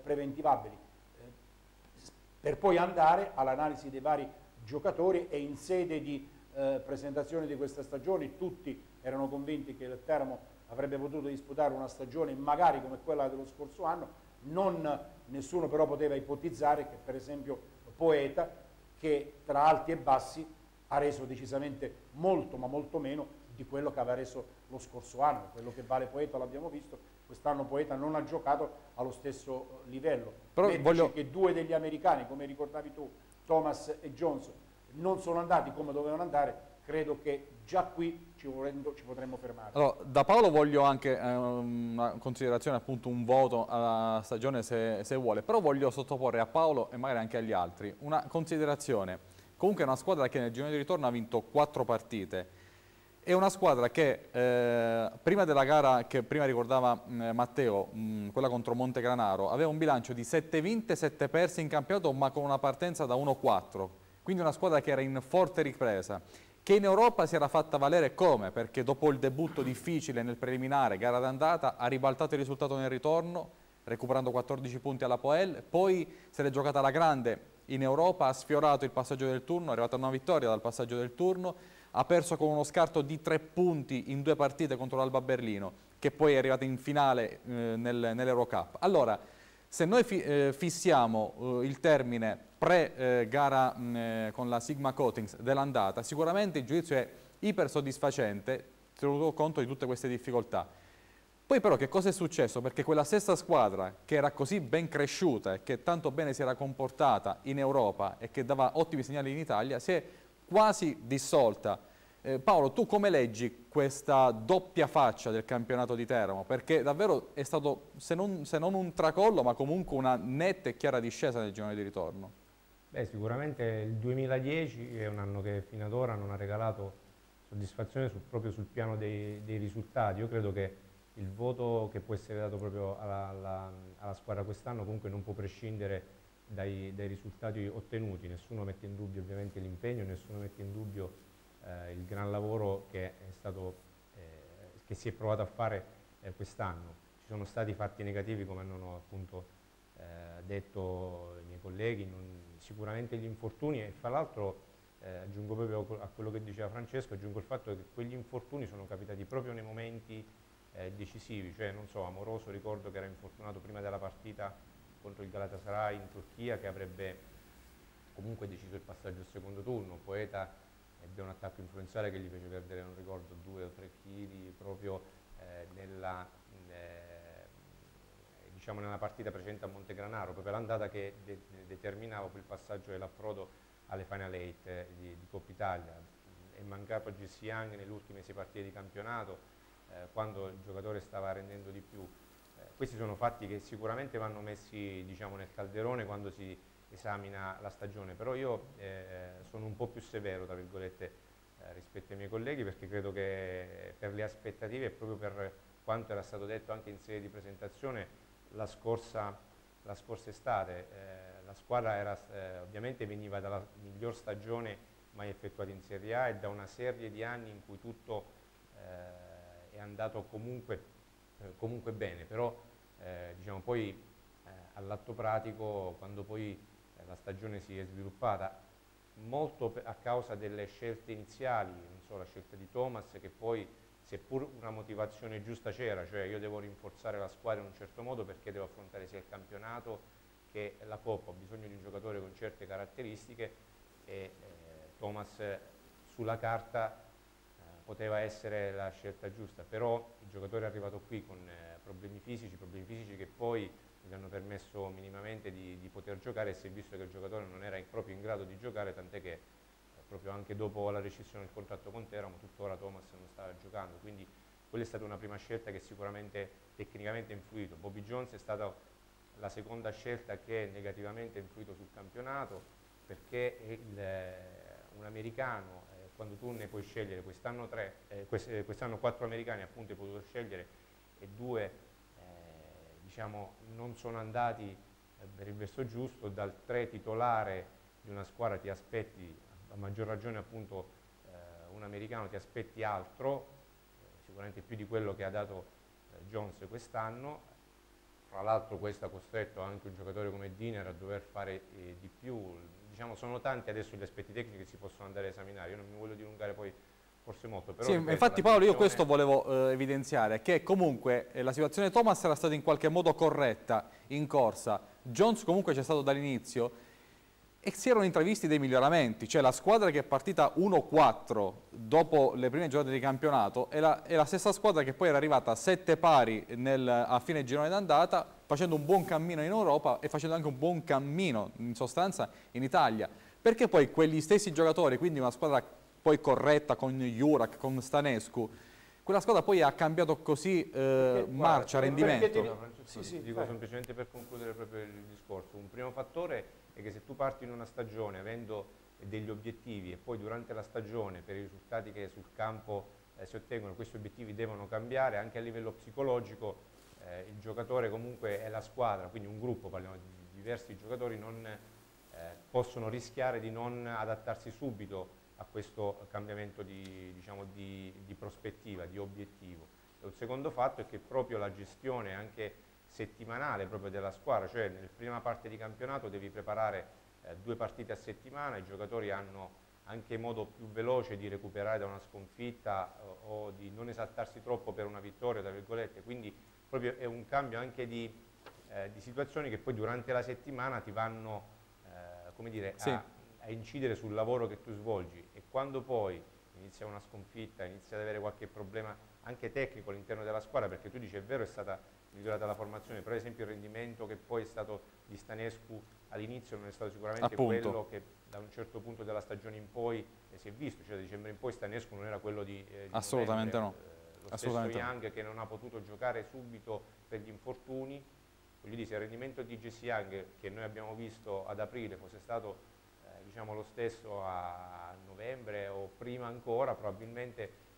preventivabili, per poi andare all'analisi dei vari giocatori e in sede di presentazione di questa stagione tutti erano convinti che il Teramo avrebbe potuto disputare una stagione magari come quella dello scorso anno, non, nessuno però poteva ipotizzare che per esempio Poeta, che tra alti e bassi ha reso decisamente molto ma molto meno di quello che aveva reso lo scorso anno, quello che vale Poeta l'abbiamo visto, quest'anno Poeta non ha giocato allo stesso livello. Però voglio... che due degli americani, come ricordavi tu, Thomas e Johnson, non sono andati come dovevano andare, credo che già qui ci, volendo, ci potremmo fermare. Allora, da Paolo voglio anche eh, una considerazione, appunto un voto alla stagione se, se, vuole, però voglio sottoporre a Paolo e magari anche agli altri una considerazione. Comunque è una squadra che nel girone di ritorno ha vinto quattro partite, è una squadra che eh, prima della gara che prima ricordava mh, Matteo, mh, quella contro Montegranaro, aveva un bilancio di 7 vinte, 7 perse in campionato ma con una partenza da 1-4, quindi una squadra che era in forte ripresa, che in Europa si era fatta valere come? Perché dopo il debutto difficile nel preliminare, gara d'andata, ha ribaltato il risultato nel ritorno, recuperando 14 punti alla Poel, poi se l'è giocata alla grande in Europa, ha sfiorato il passaggio del turno, è arrivata una vittoria dal passaggio del turno, ha perso con uno scarto di tre punti in due partite contro l'Alba Berlino, che poi è arrivata in finale eh, nel, nell'Eurocup. Allora, se noi fi, eh, fissiamo eh, il termine pre-gara eh, con la Sigma Coatings dell'andata, sicuramente il giudizio è iper soddisfacente, tenuto conto di tutte queste difficoltà. Poi però che cosa è successo? Perché quella stessa squadra che era così ben cresciuta e che tanto bene si era comportata in Europa e che dava ottimi segnali in Italia, si è quasi dissolta. Eh, Paolo, tu come leggi questa doppia faccia del campionato di Teramo? Perché davvero è stato, se non, se non un tracollo, ma comunque una netta e chiara discesa nel girone di ritorno. Beh, sicuramente il 2010 è un anno che fino ad ora non ha regalato soddisfazione sul, proprio sul piano dei, dei, risultati. Io credo che il voto che può essere dato proprio alla, alla, alla squadra quest'anno comunque non può prescindere dai, dai, risultati ottenuti, nessuno mette in dubbio ovviamente l'impegno, nessuno mette in dubbio eh, il gran lavoro che, stato, eh, che, si è provato a fare eh, quest'anno. Ci sono stati fatti negativi come hanno appunto eh, detto i miei colleghi, non, sicuramente gli infortuni e fra l'altro eh, aggiungo proprio a quello che diceva Francesco, aggiungo il fatto che quegli infortuni sono capitati proprio nei momenti eh, decisivi, cioè non so, Amoroso ricordo che era infortunato prima della partita contro il Galatasaray in Turchia che avrebbe comunque deciso il passaggio al secondo turno. Poeta ebbe un attacco influenzale che gli fece perdere, non ricordo, due o tre chili proprio eh, nella, eh, diciamo nella, partita precedente a Montegranaro, proprio l'andata che de determinava il passaggio dell'approdo alle Final 8 eh, di, di Coppa Italia. È mancato Jesse Young nelle ultime sei partite di campionato, eh, quando il giocatore stava rendendo di più questi sono fatti che sicuramente vanno messi diciamo, nel calderone quando si esamina la stagione, però io eh, sono un po' più severo tra virgolette, eh, rispetto ai miei colleghi perché credo che per le aspettative e proprio per quanto era stato detto anche in sede di presentazione la scorsa, la scorsa estate, eh, la squadra era, eh, ovviamente veniva dalla miglior stagione mai effettuata in Serie A e da una serie di anni in cui tutto eh, è andato comunque, eh, comunque bene, però eh, diciamo poi all'atto pratico quando poi la stagione si è sviluppata molto a causa delle scelte iniziali, non so, la scelta di Thomas che poi seppur una motivazione giusta c'era, cioè io devo rinforzare la squadra in un certo modo perché devo affrontare sia il campionato che la Coppa, ho bisogno di un giocatore con certe caratteristiche e eh, Thomas sulla carta eh, poteva essere la scelta giusta, però il giocatore è arrivato qui con eh, problemi fisici, problemi fisici che poi gli hanno permesso minimamente di, di, poter giocare e si è visto che il giocatore non era in, proprio in grado di giocare, tant'è che eh, proprio anche dopo la rescissione del contratto con Teramo tuttora Thomas non stava giocando, quindi quella è stata una prima scelta che sicuramente tecnicamente ha influito. Bobby Jones è stato la seconda scelta che negativamente ha influito sul campionato perché il, eh, un americano, eh, quando tu ne puoi scegliere quest'anno eh, quest quest'anno quattro americani appunto hai potuto scegliere e due eh, diciamo, non sono andati eh, per il verso giusto, dal tre titolare di una squadra ti aspetti, a maggior ragione appunto un americano ti aspetti altro, sicuramente più di quello che ha dato Jones quest'anno, fra l'altro questo ha costretto anche un giocatore come Diner a dover fare eh, di più, diciamo sono tanti adesso gli aspetti tecnici che si possono andare a esaminare, io non mi voglio dilungare poi forse molto. Però, sì, ripeto, infatti Paolo io questo volevo eh, evidenziare, che comunque eh, la situazione di Thomas era stata in qualche modo corretta in corsa, Jones comunque c'è stato dall'inizio e si erano intravisti dei miglioramenti, cioè la squadra che è partita 1-4 dopo le prime giornate di campionato è la, è la, stessa squadra che poi era arrivata a 7 pari nel, a fine girone d'andata facendo un buon cammino in Europa e facendo anche un buon cammino in sostanza in Italia perché poi quegli stessi giocatori, quindi una squadra poi corretta con Jurak, con Stanescu quella squadra poi ha cambiato così eh, marcia, rendimento. Ti... Sì, sì, dico semplicemente per concludere proprio il discorso, un primo fattore è che se tu parti in una stagione avendo degli obiettivi e poi durante la stagione per i risultati che sul campo eh, si ottengono questi obiettivi devono cambiare anche a livello psicologico eh, il giocatore comunque è la squadra, quindi un gruppo, parliamo di diversi giocatori, non, eh, possono rischiare di non adattarsi subito a questo cambiamento di, diciamo, di, di prospettiva, di obiettivo. E il secondo fatto è che proprio la gestione anche settimanale proprio della squadra, cioè nella prima parte di campionato devi preparare eh, due partite a settimana, i giocatori hanno anche modo più veloce di recuperare da una sconfitta o, o di non esaltarsi troppo per una vittoria, tra virgolette, quindi proprio è un cambio anche di, eh, di situazioni che poi durante la settimana ti vanno eh, come dire, sì. a, a incidere sul lavoro che tu svolgi quando poi inizia una sconfitta, inizia ad avere qualche problema anche tecnico all'interno della squadra, perché tu dici è vero è stata migliorata la formazione, per esempio il rendimento che poi è stato di Stanescu all'inizio non è stato sicuramente Appunto. quello che da un certo punto della stagione in poi eh, si è visto, cioè da dicembre in poi Stanescu non era quello di, eh, di Assolutamente novembre. no. Eh, lo Assolutamente stesso Young no. che non ha potuto giocare subito per gli infortuni, voglio dire se il rendimento di Jesse Young che noi abbiamo visto ad aprile fosse stato eh, diciamo lo stesso a novembre o prima ancora, probabilmente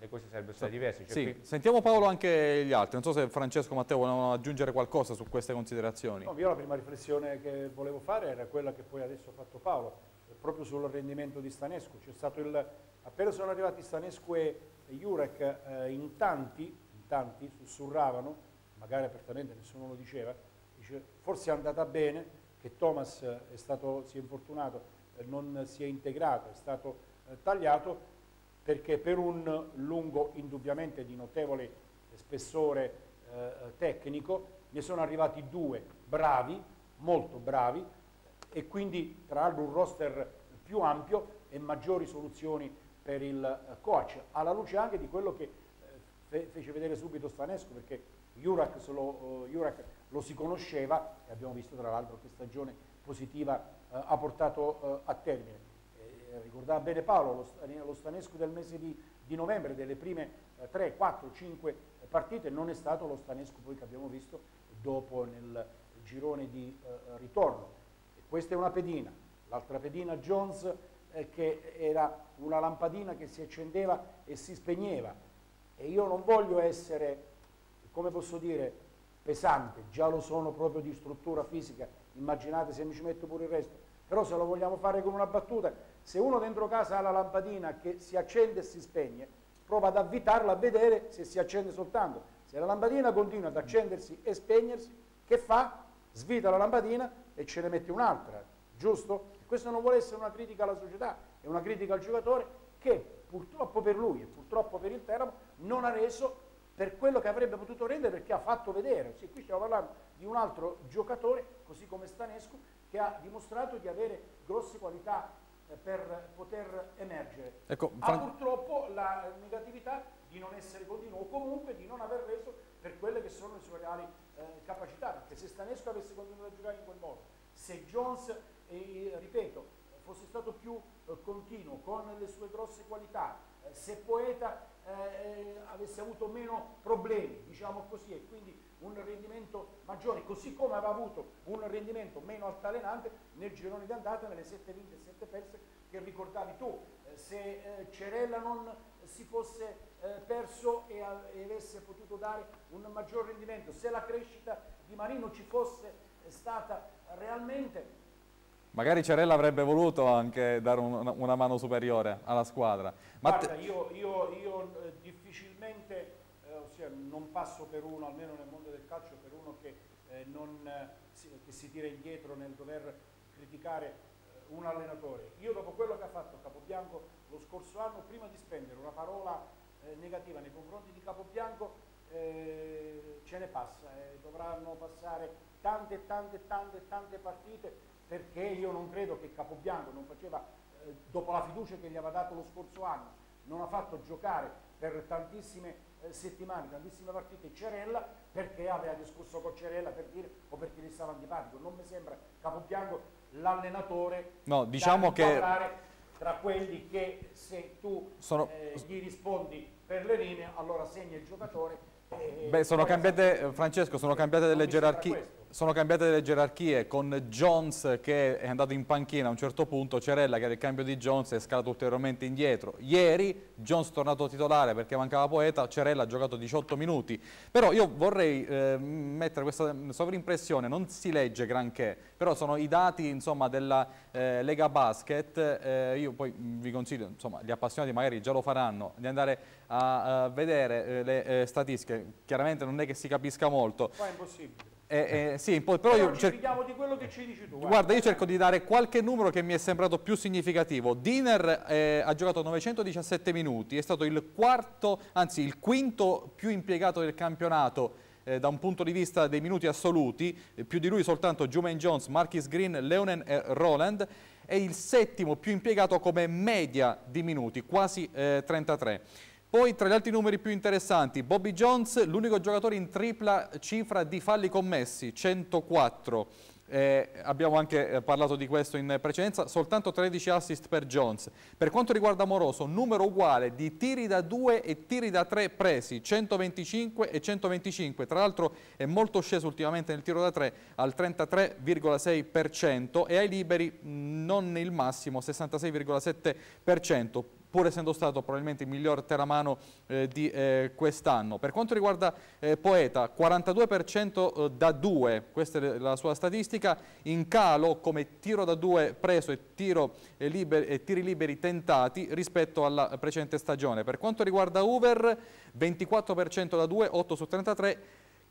le cose sarebbero state diverse. Cioè sì. qui... Sentiamo Paolo anche gli altri, non so se Francesco o Matteo vogliono aggiungere qualcosa su queste considerazioni. No, io la prima riflessione che volevo fare era quella che poi adesso ha fatto Paolo, proprio sul rendimento di Stanescu. C'è stato il, appena sono arrivati Stanescu e Jurek, eh, in tanti, in tanti sussurravano, magari apertamente nessuno lo diceva, dice, forse è andata bene che Thomas è stato, si è infortunato, eh, non si è integrato, è stato eh, tagliato, perché per un lungo indubbiamente di notevole spessore eh, tecnico ne sono arrivati due bravi, molto bravi e quindi tra l'altro un roster più ampio e maggiori soluzioni per il eh, coach, alla luce anche di quello che eh, fece vedere subito Stanesco perché Jurak lo, uh, lo si conosceva e abbiamo visto tra l'altro che stagione positiva ha portato uh, a termine. Eh, ricordava bene Paolo, lo, Stanescu del mese di, di novembre, delle prime eh, 3, 4, 5 partite, non è stato lo Stanescu poi che abbiamo visto dopo nel girone di eh, ritorno. E questa è una pedina, l'altra pedina Jones eh, che era una lampadina che si accendeva e si spegneva. E io non voglio essere, come posso dire, pesante, già lo sono proprio di struttura fisica immaginate se mi ci metto pure il resto, però se lo vogliamo fare con una battuta, se uno dentro casa ha la lampadina che si accende e si spegne, prova ad avvitarla a vedere se si accende soltanto. Se la lampadina continua ad accendersi e spegnersi, che fa? Svita la lampadina e ce ne mette un'altra, giusto? Questo non vuole essere una critica alla società, è una critica al giocatore che purtroppo per lui e purtroppo per il Teramo non ha reso per quello che avrebbe potuto rendere perché ha fatto vedere. Sì, qui stiamo parlando di un altro giocatore, così come Stanescu, che ha dimostrato di avere grosse qualità eh, per poter emergere. Ecco, ha purtroppo la negatività di non essere continuo o comunque di non aver reso per quelle che sono le sue reali eh, capacità, perché se Stanescu avesse continuato a giocare in quel modo, se Jones, eh, ripeto, fosse stato più eh, continuo, con le sue grosse qualità, eh, se Poeta eh, avesse avuto meno problemi, diciamo così, e quindi un rendimento maggiore, così come aveva avuto un rendimento meno altalenante nel girone di andata, nelle 7 vinte e 7 perse che ricordavi tu. Eh, se eh, Cerella non si fosse eh, perso e, e, avesse potuto dare un maggior rendimento, se la crescita di Marino ci fosse stata realmente, Magari Cerella avrebbe voluto anche dare un, una mano superiore alla squadra. Ma Guarda, io, io, io eh, difficilmente, eh, ossia non passo per uno, almeno nel mondo del calcio, per uno che, eh, non, eh, che si tira indietro nel dover criticare eh, un allenatore. Io dopo quello che ha fatto Capobianco lo scorso anno, prima di spendere una parola eh, negativa nei confronti di Capobianco, ce ne passa, dovranno passare tante, tante, tante, tante partite perché io non credo che Capobianco non faceva, eh, dopo la fiducia che gli aveva dato lo scorso anno, non ha fatto giocare per tantissime eh, settimane, tantissime partite Cerella perché aveva discusso con Cerella per dire o perché gli stava antipatico. Non mi sembra Capobianco l'allenatore no, diciamo che tra quelli che se tu sono... eh, gli rispondi per le linee allora segna il giocatore. Beh, sono cambiate, Francesco, sono cambiate delle gerarchie sono cambiate delle gerarchie con Jones che è andato in panchina a un certo punto, Cerella che era il cambio di Jones è scalato ulteriormente indietro. Ieri Jones è tornato titolare perché mancava Poeta, Cerella ha giocato 18 minuti. Però io vorrei eh, mettere questa sovrimpressione, non si legge granché, però sono i dati insomma, della eh, Lega Basket, eh, io poi vi consiglio, insomma, gli appassionati magari già lo faranno, di andare a, a vedere eh, le eh, statistiche, chiaramente non è che si capisca molto. Qua è impossibile. Eh, eh, sì, poi, però, però io cerco, di quello che ci dici tu. Guarda. guarda. io cerco di dare qualche numero che mi è sembrato più significativo. Diner eh, ha giocato 917 minuti, è stato il quarto, anzi il quinto più impiegato del campionato eh, da un punto di vista dei minuti assoluti, eh, più di lui soltanto Jumaine Jones, Marquis Green, Leonen e Roland, è il settimo più impiegato come media di minuti, quasi 33. Poi tra gli altri numeri più interessanti, Bobby Jones, l'unico giocatore in tripla cifra di falli commessi, 104. Eh, abbiamo anche eh, parlato di questo in precedenza, soltanto 13 assist per Jones. Per quanto riguarda Moroso, numero uguale di tiri da 2 e tiri da 3 presi, 125 e 125. Tra l'altro è molto sceso ultimamente nel tiro da 3 al 33,6% e ai liberi non il massimo, 66,7% pur essendo stato probabilmente il miglior teramano eh, di eh, quest'anno. Per quanto riguarda eh, Poeta, 42% eh, da 2, questa è la sua statistica, in calo come tiro da 2 preso e, tiro, eh, liberi, e tiri liberi tentati rispetto alla precedente stagione. Per quanto riguarda Uber, 24% da 2, 8 su 33,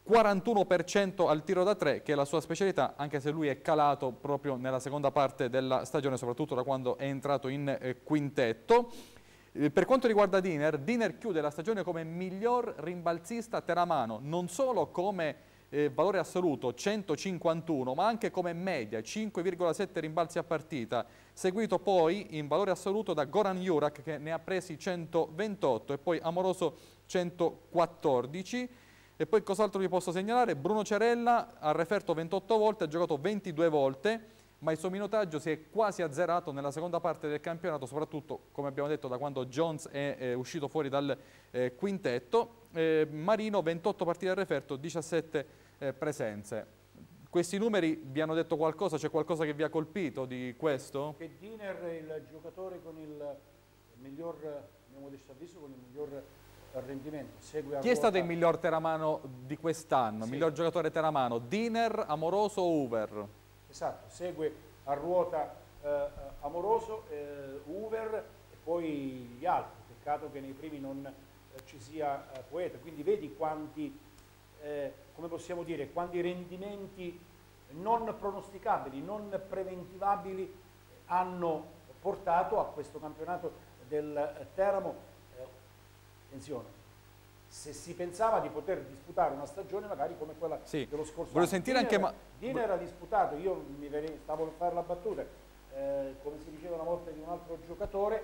41% al tiro da 3 che è la sua specialità anche se lui è calato proprio nella seconda parte della stagione soprattutto da quando è entrato in eh, quintetto. Eh, per quanto riguarda Diner, Diner chiude la stagione come miglior rimbalzista teramano, non solo come eh, valore assoluto 151 ma anche come media 5,7 rimbalzi a partita, seguito poi in valore assoluto da Goran Jurak che ne ha presi 128 e poi Amoroso 114 e poi cos'altro vi posso segnalare? Bruno Cerella ha referto 28 volte, ha giocato 22 volte, ma il suo minutaggio si è quasi azzerato nella seconda parte del campionato, soprattutto, come abbiamo detto, da quando Jones è, è uscito fuori dal eh, quintetto. Eh, Marino 28 partite al referto, 17 eh, presenze. Questi numeri vi hanno detto qualcosa? C'è qualcosa che vi ha colpito di questo? Che Diner è il giocatore con il miglior, mio modesto avviso, con il miglior rendimento. Segue Chi è stato il miglior teramano di quest'anno, sì. miglior giocatore teramano? Diner, Amoroso o Uber? esatto, segue a ruota eh, Amoroso, eh, Uber e poi gli altri. Peccato che nei primi non eh, ci sia eh, Poeta, quindi vedi quanti, eh, come possiamo dire, quanti rendimenti non pronosticabili, non preventivabili hanno portato a questo campionato del Teramo. Eh, attenzione, se si pensava di poter disputare una stagione magari come quella sì. dello scorso Voglio anno. sentire Diner, anche... Ma... Diner ha disputato, io mi stavo per fare la battuta, eh, come si diceva una volta di un altro giocatore,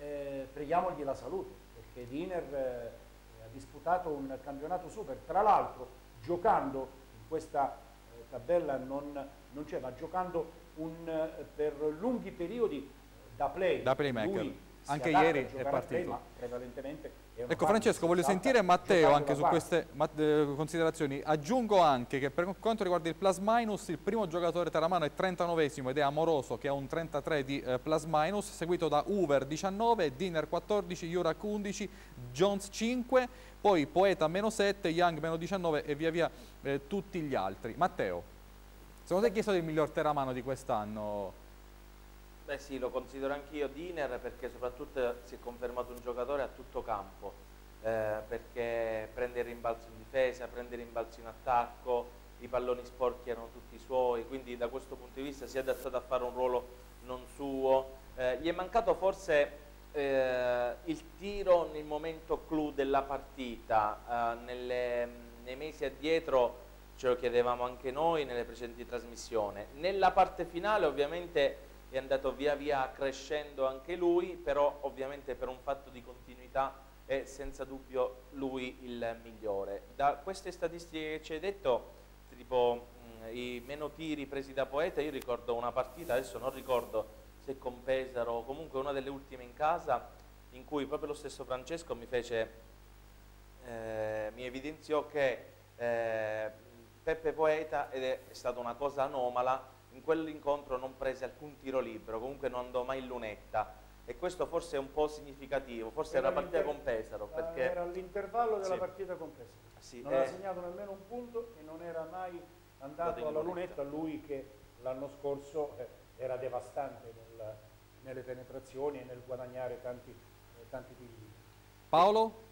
eh, preghiamogli la salute, perché Diner eh, ha disputato un campionato super, tra l'altro giocando in questa eh, tabella non, non c'è, ma giocando un, eh, per lunghi periodi da play. Da playmaker. Anche ieri è partito. Play, ma prevalentemente Ecco Francesco, voglio sentire Matteo anche su queste eh, considerazioni. Aggiungo anche che per quanto riguarda il plus minus, il primo giocatore teramano è 39esimo ed è Amoroso che ha un 33 di eh, plus minus, seguito da Uber 19, Dinner 14, Jurak 11, Jones 5, poi Poeta meno 7, Young meno 19 e via via eh, tutti gli altri. Matteo, secondo te chi è stato il miglior teramano di quest'anno? Beh sì, lo considero anch'io Diner perché soprattutto si è confermato un giocatore a tutto campo, eh, perché prende il rimbalzo in difesa, prende il rimbalzo in attacco, i palloni sporchi erano tutti suoi, quindi da questo punto di vista si è adattato a fare un ruolo non suo. Eh, gli è mancato forse eh, il tiro nel momento clou della partita, eh, nelle, nei mesi addietro ce lo chiedevamo anche noi nelle precedenti trasmissioni. Nella parte finale ovviamente è andato via via crescendo anche lui, però ovviamente per un fatto di continuità è senza dubbio lui il migliore. Da queste statistiche che ci hai detto, tipo mh, i meno tiri presi da Poeta, io ricordo una partita, adesso non ricordo se con Pesaro comunque una delle ultime in casa, in cui proprio lo stesso Francesco mi fece, eh, mi evidenziò che eh, Peppe Poeta, ed è stata una cosa anomala, in quell'incontro non prese alcun tiro libero, comunque non andò mai in lunetta e questo forse è un po' significativo, forse era, era la partita con Pesaro. Perché... Era l'intervallo della sì. partita con Pesaro. Sì, non eh... ha segnato nemmeno un punto e non era mai andato alla lunetta, lui che l'anno scorso eh, era devastante nel, nelle penetrazioni e nel guadagnare tanti, eh, tanti tiri. Paolo?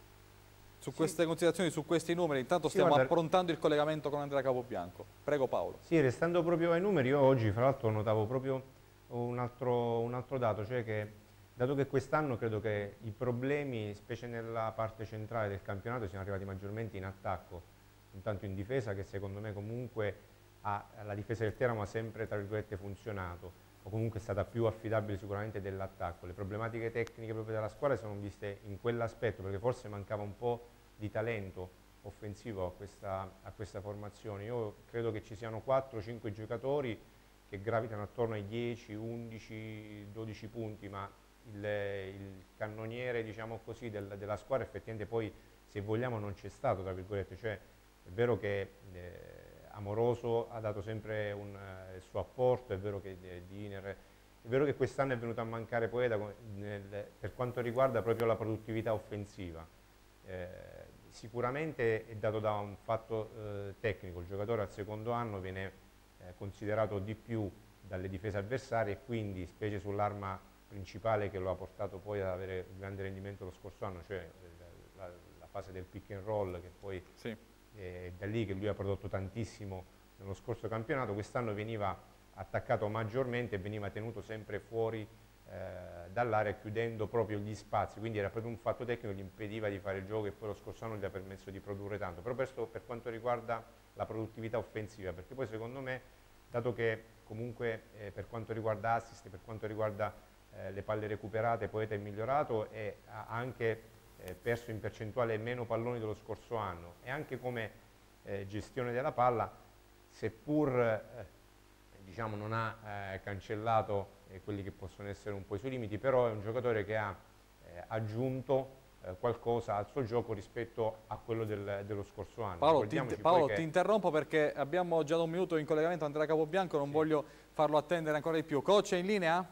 Su queste sì. considerazioni, su questi numeri. Intanto stiamo sì, approntando il collegamento con Andrea Capobianco. Prego Paolo. Sì, restando proprio ai numeri, io oggi fra l'altro notavo proprio un altro, un altro dato, cioè che dato che quest'anno credo che i problemi, specie nella parte centrale del campionato, siano arrivati maggiormente in attacco, intanto in difesa che secondo me comunque ha, la difesa del Teramo ha sempre tra virgolette funzionato o comunque è stata più affidabile sicuramente dell'attacco. Le problematiche tecniche proprio della squadra sono viste in quell'aspetto perché forse mancava un po' di talento offensivo a questa, a questa formazione. Io credo che ci siano 4-5 giocatori che gravitano attorno ai 10, 11, 12 punti, ma il, il cannoniere diciamo così, del, della squadra effettivamente poi se vogliamo non c'è stato, tra virgolette, cioè è vero che eh, Amoroso ha dato sempre un, eh, il suo apporto, è vero che eh, Diner, è vero che quest'anno è venuto a mancare Poeta nel, per quanto riguarda proprio la produttività offensiva. Eh, sicuramente è dato da un fatto eh, tecnico, il giocatore al secondo anno viene eh, considerato di più dalle difese avversarie e quindi, specie sull'arma principale che lo ha portato poi ad avere un grande rendimento lo scorso anno, cioè la, la fase del pick and roll che poi sì. è da lì che lui ha prodotto tantissimo nello scorso campionato, quest'anno veniva attaccato maggiormente e veniva tenuto sempre fuori eh, dall'area chiudendo proprio gli spazi, quindi era proprio un fatto tecnico che impediva di fare il gioco e poi lo scorso anno gli ha permesso di produrre tanto, però questo per quanto riguarda la produttività offensiva, perché poi secondo me, dato che comunque eh, per quanto riguarda assist, per quanto riguarda eh, le palle recuperate, Poeta è migliorato e ha anche eh, perso in percentuale meno palloni dello scorso anno. E anche come eh, gestione della palla, seppur diciamo, non ha cancellato eh, quelli che possono essere un po' i suoi limiti, però è un giocatore che ha eh, aggiunto qualcosa al suo gioco rispetto a quello del, dello scorso anno. Paolo, ti, Paolo ti, interrompo perché abbiamo già da un minuto in collegamento Andrea Capobianco, non sì. voglio farlo attendere ancora di più. Coach è in linea?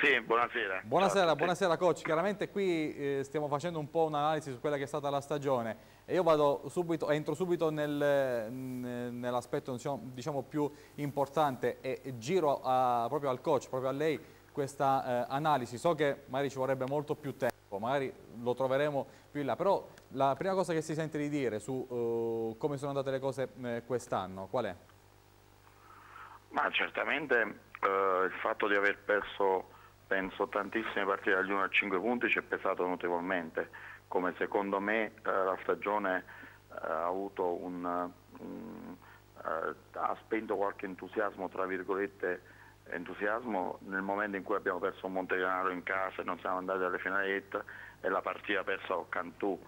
Sì, buonasera. Buonasera, buonasera coach. Chiaramente qui eh, stiamo facendo un po' un'analisi su quella che è stata la stagione e io subito, entro subito nel, nell'aspetto diciamo, diciamo, più importante e giro a, proprio al coach, proprio a lei questa eh, analisi. So che magari ci vorrebbe molto più tempo, magari lo troveremo più in là, però la prima cosa che si sente di dire su uh, come sono andate le cose eh, quest'anno, qual è? Ma certamente eh, il fatto di aver perso penso tantissime partite dagli 1 a 5 punti ci è pesato notevolmente, come secondo me eh, la stagione eh, ha un, un eh, ha spento qualche entusiasmo, tra virgolette, entusiasmo nel momento in cui abbiamo perso un Montegranaro in casa e non siamo andati alle finalette e la partita persa a Cantù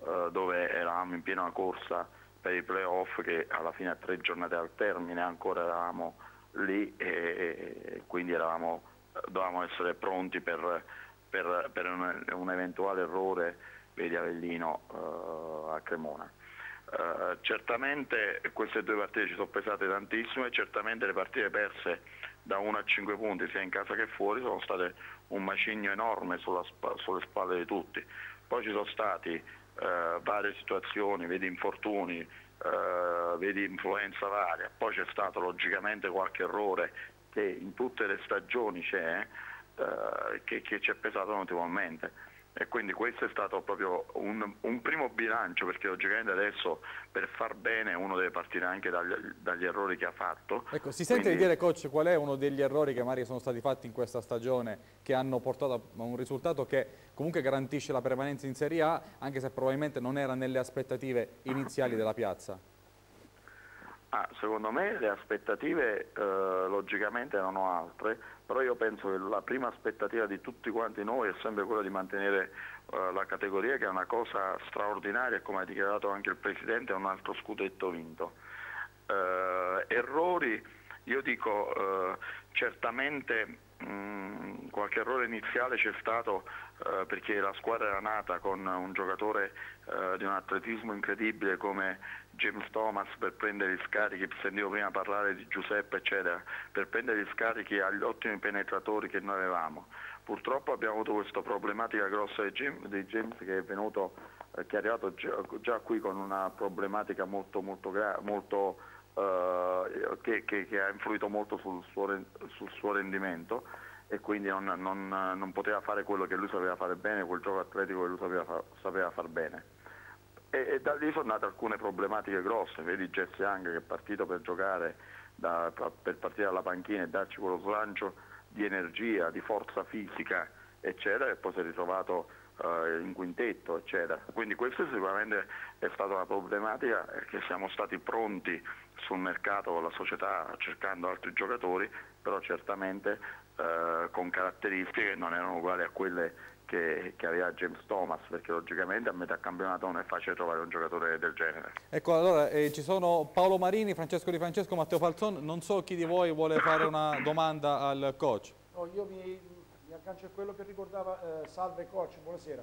eh, dove eravamo in piena corsa per i playoff che alla fine a tre giornate al termine ancora eravamo lì e, e quindi eravamo dovevamo essere pronti per, per, per un, un, eventuale errore, vedi Avellino uh, a Cremona. Uh, certamente queste due partite ci sono pesate tantissimo e certamente le partite perse da 1 a 5 punti sia in casa che fuori sono state un macigno enorme sulla, sulle spalle di tutti. Poi ci sono stati uh, varie situazioni, vedi infortuni, vedi influenza varia, poi c'è stato logicamente qualche errore che in tutte le stagioni c'è, eh, che, che ci è pesato notevolmente e quindi questo è stato proprio un, un, primo bilancio perché logicamente adesso per far bene uno deve partire anche dagli, dagli errori che ha fatto. Ecco, si sente quindi... di dire coach qual è uno degli errori che magari sono stati fatti in questa stagione che hanno portato a un risultato che comunque garantisce la permanenza in Serie A anche se probabilmente non era nelle aspettative iniziali della piazza? Ah, secondo me le aspettative eh, logicamente erano altre, però io penso che la prima aspettativa di tutti quanti noi è sempre quella di mantenere eh, la categoria che è una cosa straordinaria come ha dichiarato anche il Presidente, è un altro scudetto vinto. Eh, errori, io dico eh, certamente mh, qualche errore iniziale c'è stato eh, perché la squadra era nata con un giocatore di un atletismo incredibile come James Thomas per prendere gli scarichi, sentivo prima parlare di Giuseppe eccetera, per prendere gli scarichi agli ottimi penetratori che noi avevamo. Purtroppo abbiamo avuto questa problematica grossa di James, che è venuto, eh, che è arrivato già, qui con una problematica molto, molto, molto eh, che, che, che, ha influito molto sul suo, sul suo rendimento e quindi non, non, non, poteva fare quello che lui sapeva fare bene, quel gioco atletico che lui sapeva, sapeva far bene e, e, da lì sono nate alcune problematiche grosse, vedi Jesse Young che è partito per giocare, da, per partire dalla panchina e darci quello slancio di energia, di forza fisica, eccetera, e poi si è ritrovato uh, in quintetto, eccetera. Quindi questa sicuramente è stata una problematica che siamo stati pronti sul mercato la società cercando altri giocatori, però certamente uh, con caratteristiche che non erano uguali a quelle che, che, aveva James Thomas, perché logicamente a metà campionato non è facile trovare un giocatore del genere. Ecco, allora eh, ci sono Paolo Marini, Francesco Di Francesco, Matteo Falzon, non so chi di voi vuole fare una domanda al coach. No, io mi, mi, aggancio a quello che ricordava, eh, salve coach, buonasera.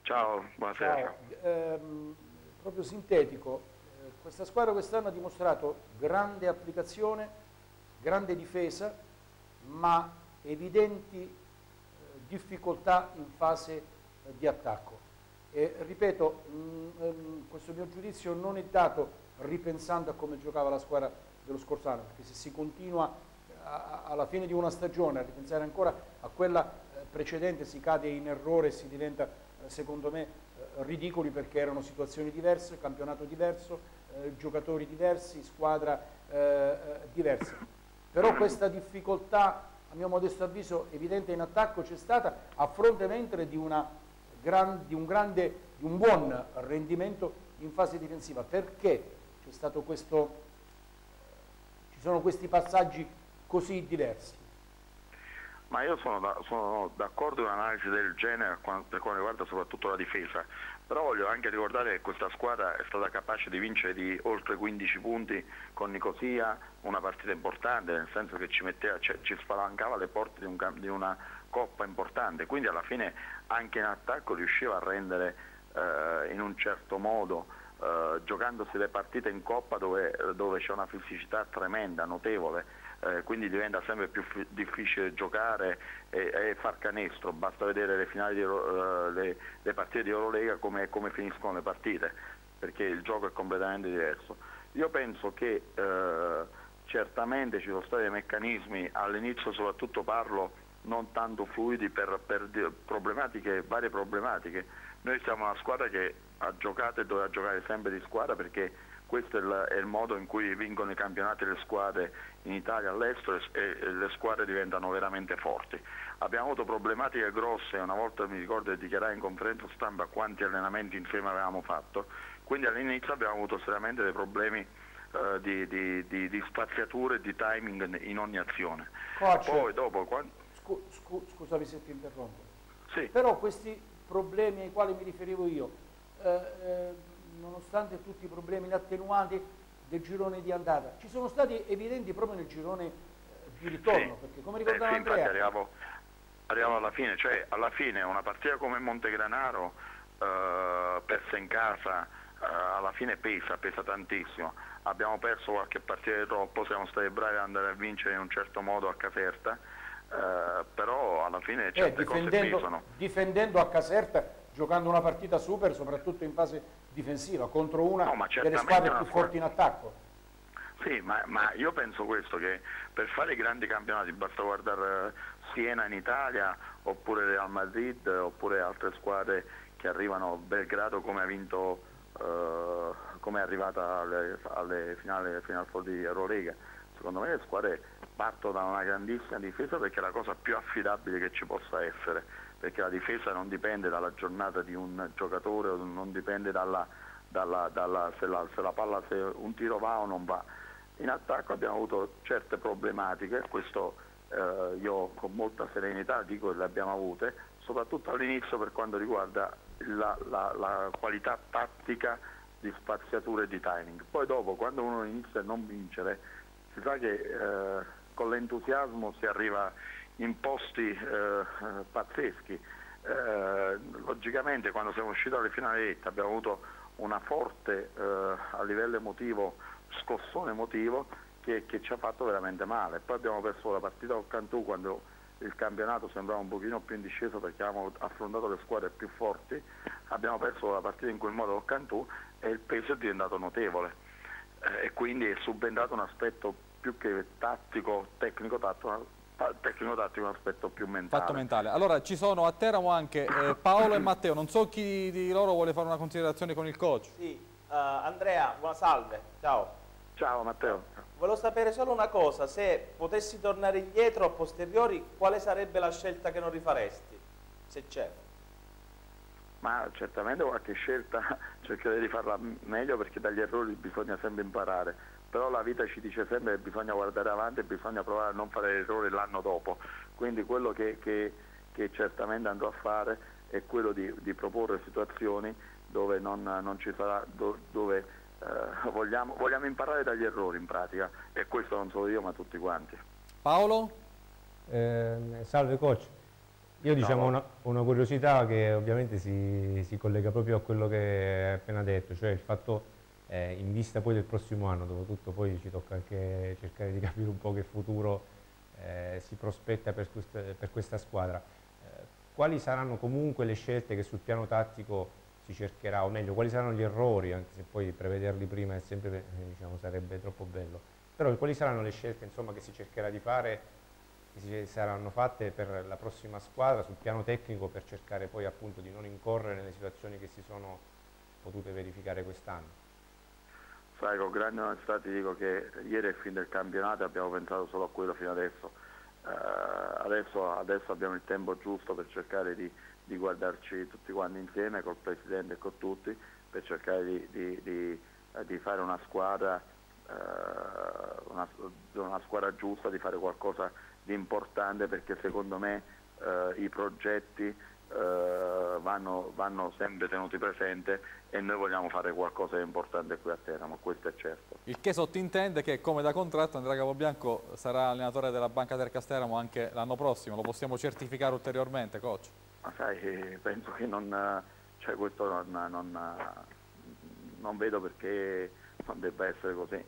Ciao, buonasera. Ciao. Ehm, proprio sintetico, eh, questa squadra quest'anno ha dimostrato grande applicazione, grande difesa, ma evidenti difficoltà in fase eh, di attacco. E, ripeto, mm, ehm, questo mio giudizio non è dato ripensando a come giocava la squadra dello scorso anno, perché se si continua a, alla fine di una stagione a ripensare ancora a quella eh, precedente si cade in errore e si diventa, eh, secondo me, eh, ridicoli perché erano situazioni diverse, campionato diverso, eh, giocatori diversi, squadra eh, diversa. Però questa difficoltà mio modesto avviso evidente in attacco c'è stata a fronte mentre di, gran, di, un grande, di un buon rendimento in fase difensiva. Perché c'è stato questo, ci sono questi passaggi così diversi? Ma io sono d'accordo in un'analisi del genere per quanto riguarda soprattutto la difesa, però voglio anche ricordare che questa squadra è stata capace di vincere di oltre 15 punti con Nicosia, una partita importante, nel senso che ci, metteva, cioè, ci spalancava le porte di, un, di, una coppa importante, quindi alla fine anche in attacco riusciva a rendere eh, in un certo modo, eh, giocandosi le partite in coppa dove, dove c'è una fisicità tremenda, notevole, eh, quindi diventa sempre più difficile giocare e, e, far canestro, basta vedere le, finali di, uh, le, le partite di Eurolega come, come, finiscono le partite, perché il gioco è completamente diverso. Io penso che eh, certamente ci sono stati dei meccanismi, all'inizio soprattutto parlo non tanto fluidi per, per problematiche, varie problematiche. Noi siamo una squadra che ha giocato e doveva giocare sempre di squadra perché questo è il, è il, modo in cui vincono i campionati le squadre in Italia all'estero e, e, le squadre diventano veramente forti. Abbiamo avuto problematiche grosse, una volta mi ricordo di dichiarare in conferenza stampa quanti allenamenti insieme avevamo fatto, quindi all'inizio abbiamo avuto seriamente dei problemi eh, di, di, di, di, spaziature e di timing in ogni azione. Coach, Poi, dopo, quando... scu scu scusami se ti interrompo, sì. però questi problemi ai quali mi riferivo io, eh, eh, nonostante tutti i problemi inattenuati del girone di andata, ci sono stati evidenti proprio nel girone eh, di ritorno, sì. perché come ricordava eh, sì, Andrea... Arriviamo, arriviamo, alla fine, cioè alla fine una partita come Montegranaro eh, persa in casa eh, alla fine pesa, pesa tantissimo. Abbiamo perso qualche partita di troppo, siamo stati bravi ad andare a vincere in un certo modo a Caserta, eh, però alla fine certe cose pesano. Difendendo a Caserta, giocando una partita super, soprattutto in fase difensiva contro una no, delle squadre più forti in attacco. Sì, ma, ma, io penso questo, che per fare i grandi campionati basta guardare eh, Siena in Italia, oppure Real Madrid, oppure altre squadre che arrivano, Belgrado come ha vinto, eh, come è arrivata alle, alle finali Final Four di Eurolega. Secondo me le squadre partono da una grandissima difesa perché è la cosa più affidabile che ci possa essere perché la difesa non dipende dalla giornata di un giocatore, non dipende dalla, dalla, dalla, se, la, se, la, palla, se un tiro va o non va. In attacco abbiamo avuto certe problematiche, questo eh, io con molta serenità dico che le abbiamo avute, soprattutto all'inizio per quanto riguarda la, la, la qualità tattica di spaziatura e di timing. Poi dopo, quando uno inizia a non vincere, si sa che eh, con l'entusiasmo si arriva in posti eh, pazzeschi. Eh, logicamente quando siamo usciti dalle finalette abbiamo avuto una forte eh, a livello emotivo, scossone emotivo che, che, ci ha fatto veramente male. Poi abbiamo perso la partita con Cantù quando il campionato sembrava un pochino più in discesa perché avevamo affrontato le squadre più forti, abbiamo perso la partita in quel modo con Cantù e il peso è diventato notevole eh, e quindi è subentrato un aspetto più che tattico, tecnico-tattico, tecnico-tattico un aspetto più mentale. Fatto mentale. Allora ci sono a Teramo anche eh, Paolo e Matteo, non so chi di loro vuole fare una considerazione con il coach. Sì, uh, Andrea, buona salve, ciao. Ciao Matteo. Volevo sapere solo una cosa, se potessi tornare indietro a posteriori, quale sarebbe la scelta che non rifaresti, se c'è? Ma certamente qualche scelta cercherei di farla meglio perché dagli errori bisogna sempre imparare però la vita ci dice sempre che bisogna guardare avanti e bisogna provare a non fare errori l'anno dopo, quindi quello che, che, che, certamente andrò a fare è quello di, di proporre situazioni dove non, non ci sarà, dove eh, vogliamo, vogliamo, imparare dagli errori in pratica e questo non solo io ma tutti quanti. Paolo? Eh, salve coach, io diciamo una, una, curiosità che ovviamente si, si collega proprio a quello che hai appena detto, cioè il fatto eh, in vista poi del prossimo anno, dove tutto poi ci tocca anche cercare di capire un po' che futuro eh, si prospetta per questa, per questa squadra. Eh, quali saranno comunque le scelte che sul piano tattico si cercherà, o meglio, quali saranno gli errori, anche se poi prevederli prima è sempre, eh, diciamo, sarebbe troppo bello, però quali saranno le scelte insomma, che si cercherà di fare, che saranno fatte per la prossima squadra sul piano tecnico per cercare poi appunto di non incorrere nelle situazioni che si sono potute verificare quest'anno? Sai, con grande onestà ti dico che ieri è fin del campionato abbiamo pensato solo a quello fino adesso. Uh, adesso, adesso, abbiamo il tempo giusto per cercare di, di, guardarci tutti quanti insieme col Presidente e con tutti per cercare di, di, di fare una squadra, uh, una, una squadra, giusta, di fare qualcosa di importante perché secondo me uh, i progetti vanno, vanno sempre tenuti presenti e noi vogliamo fare qualcosa di importante qui a Teramo, questo è certo. Il che sottintende che come da contratto Andrea Capobianco sarà allenatore della Banca del Casteramo anche l'anno prossimo, lo possiamo certificare ulteriormente coach? Ma sai, penso che non, cioè questo non, non, non vedo perché non debba essere così.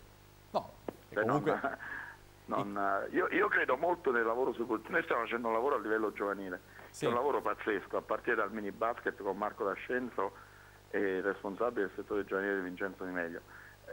No, cioè comunque... Non, eh, io, io, credo molto nel lavoro su Noi stiamo facendo un lavoro a livello giovanile, sì. è un lavoro pazzesco, a partire dal mini basket con Marco D'Ascenzo e responsabile del settore giovanile di Vincenzo Di Meglio.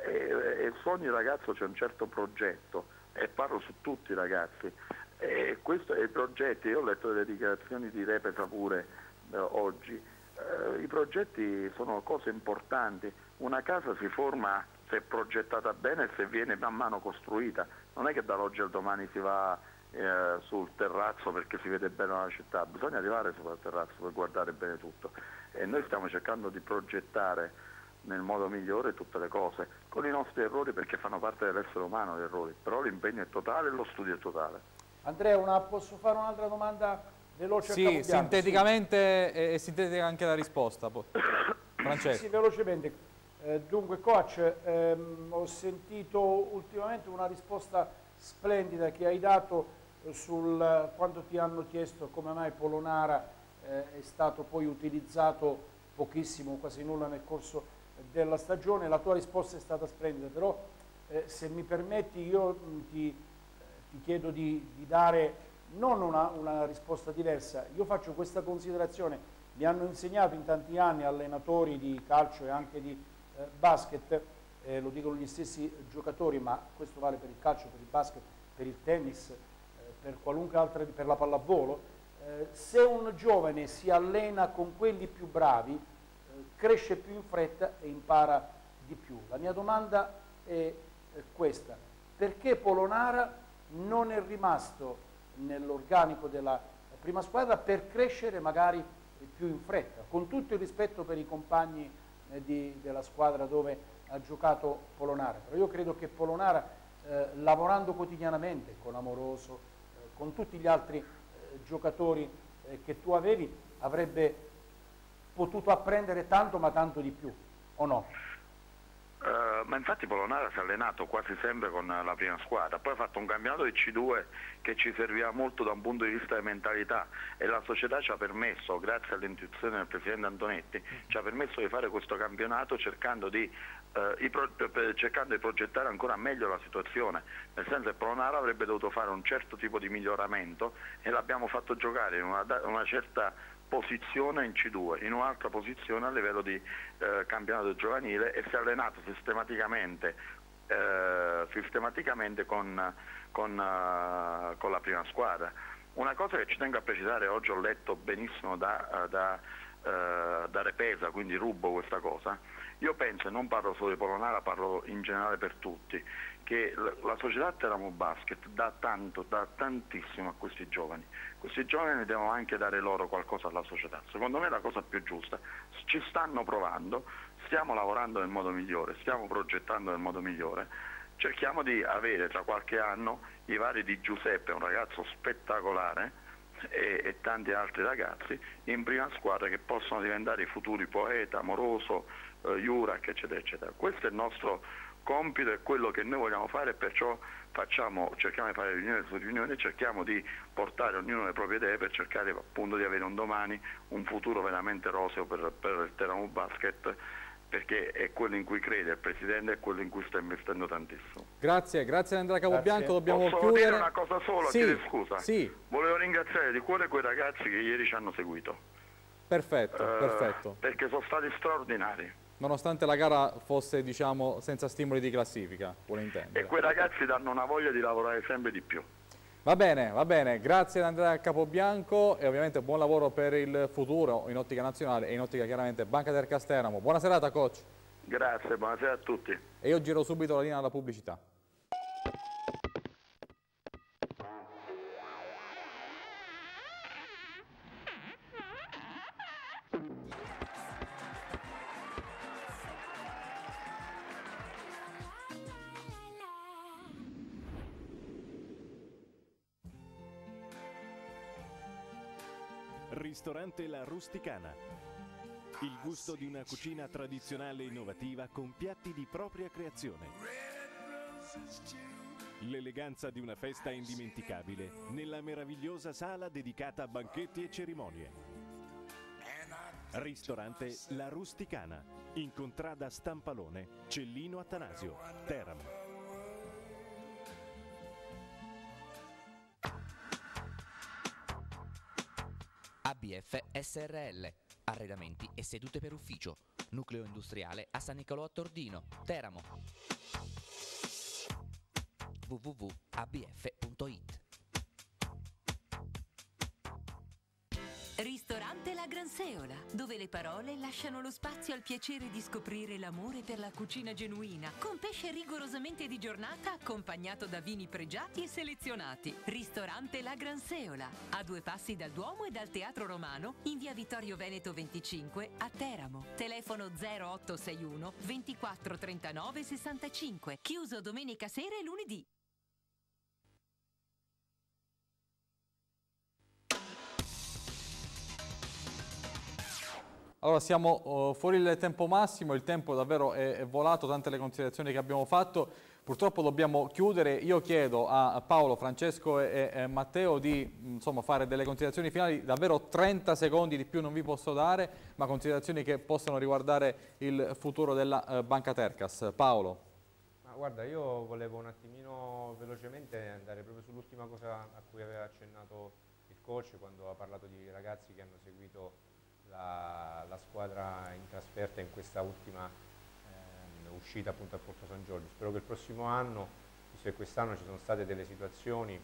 E, e su ogni ragazzo c'è un certo progetto e parlo su tutti i ragazzi. E questo è i progetti, io ho letto delle dichiarazioni di Repeta pure eh, oggi, eh, i progetti sono cose importanti, una casa si forma se è progettata bene e se viene man mano costruita, non è che dall'oggi al domani si va eh, sul terrazzo perché si vede bene la città, bisogna arrivare sul terrazzo per guardare bene tutto e noi stiamo cercando di progettare nel modo migliore tutte le cose, con i nostri errori perché fanno parte dell'essere umano gli errori, però l'impegno è totale e lo studio è totale. Andrea, una, posso fare un'altra domanda veloce? Sì, sinteticamente sì. e sintetica anche la risposta. Francesco. Sì, velocemente. Eh, dunque coach, ehm, ho sentito ultimamente una risposta splendida che hai dato sul quando ti hanno chiesto come mai Polonara eh, è stato poi utilizzato pochissimo, quasi nulla nel corso della stagione, la tua risposta è stata splendida, però eh, se mi permetti io mh, ti, eh, ti, chiedo di, di, dare non una, una, risposta diversa, io faccio questa considerazione, mi hanno insegnato in tanti anni allenatori di calcio e anche di eh, basket, eh, lo dicono gli stessi giocatori, ma questo vale per il calcio, per il basket, per il tennis, eh, per qualunque altra, per la pallavolo, eh, se un giovane si allena con quelli più bravi, cresce più in fretta e impara di più. La mia domanda è questa, perché Polonara non è rimasto nell'organico della prima squadra per crescere magari più in fretta, con tutto il rispetto per i compagni eh, di, della squadra dove ha giocato Polonara. Però io credo che Polonara, eh, lavorando quotidianamente con Amoroso, eh, con tutti gli altri eh, giocatori eh, che tu avevi, avrebbe potuto apprendere tanto ma tanto di più, o no? Uh, ma infatti Polonara si è allenato quasi sempre con la prima squadra, poi ha fatto un campionato di C2 che ci serviva molto da un punto di vista di mentalità e la società ci ha permesso, grazie all'intuizione del Presidente Antonetti, ci ha permesso di fare questo campionato cercando di, cercando di progettare ancora meglio la situazione, nel senso che Polonara avrebbe dovuto fare un certo tipo di miglioramento e l'abbiamo fatto giocare in una, una certa posizione in C2, in un'altra posizione a livello di eh, campionato giovanile e si è allenato sistematicamente, eh, sistematicamente con, con, uh, con, la prima squadra. Una cosa che ci tengo a precisare, oggi ho letto benissimo da, da, uh, da Repesa, quindi rubo questa cosa, io penso, e non parlo solo di Polonara, parlo in generale per tutti, che la società Teramo Basket dà tanto, dà tantissimo a questi giovani. Questi giovani devono anche dare loro qualcosa alla società. Secondo me è la cosa più giusta. Ci stanno provando, stiamo lavorando nel modo migliore, stiamo progettando nel modo migliore. Cerchiamo di avere tra qualche anno i vari di Giuseppe, un ragazzo spettacolare, e, e, tanti altri ragazzi in prima squadra che possono diventare i futuri poeta, amoroso, eh, Jurac, eccetera, eccetera. Questo è il nostro compito è quello che noi vogliamo fare e perciò facciamo, cerchiamo di fare riunioni su riunioni e cerchiamo di portare ognuno le proprie idee per cercare appunto di avere un domani un futuro veramente roseo per, per il Teramo Basket perché è quello in cui crede il Presidente e quello in cui sta investendo tantissimo. Grazie, grazie Andrea Capobianco, dobbiamo Posso chiudere. dire una cosa sola, sì, scusa? Sì. Volevo ringraziare di cuore quei ragazzi che ieri ci hanno seguito. Perfetto, uh, perfetto. Perché sono stati straordinari nonostante la gara fosse diciamo, senza stimoli di classifica, vuole intendere. E quei ragazzi danno una voglia di lavorare sempre di più. Va bene, va bene, grazie ad Andrea Capobianco e ovviamente buon lavoro per il futuro in ottica nazionale e in ottica chiaramente Banca del Casteramo. Buona serata coach. Grazie, buonasera a tutti. E io giro subito la linea alla pubblicità. Ristorante La Rusticana. Il gusto di una cucina tradizionale e innovativa con piatti di propria creazione. L'eleganza di una festa indimenticabile nella meravigliosa sala dedicata a banchetti e cerimonie. Ristorante La Rusticana, in contrada Stampalone, Cellino Attanasio, Teramo. ABF SRL. Arredamenti e sedute per ufficio. Nucleo industriale a San Nicolò a Tordino, Teramo. www.abf.it Ristorante La Gran Seola, dove le parole lasciano lo spazio al piacere di scoprire l'amore per la cucina genuina, con pesce rigorosamente di giornata accompagnato da vini pregiati e selezionati. Ristorante La Gran Seola, a due passi dal Duomo e dal Teatro Romano, in via Vittorio Veneto 25 a Teramo. Telefono 0861 24 39 65, chiuso domenica sera e lunedì. Allora siamo uh, fuori il tempo massimo, il tempo davvero è, è, volato, tante le considerazioni che abbiamo fatto, purtroppo dobbiamo chiudere, io chiedo a Paolo, Francesco e, e Matteo di insomma, fare delle considerazioni finali, davvero 30 secondi di più non vi posso dare, ma considerazioni che possano riguardare il futuro della uh, Banca Tercas. Paolo. Ma guarda, io volevo un attimino velocemente andare proprio sull'ultima cosa a cui aveva accennato il coach quando ha parlato di ragazzi che hanno seguito la, la squadra in trasferta in questa ultima eh, uscita appunto a Porto San Giorgio. Spero che il prossimo anno, visto che quest'anno ci sono state delle situazioni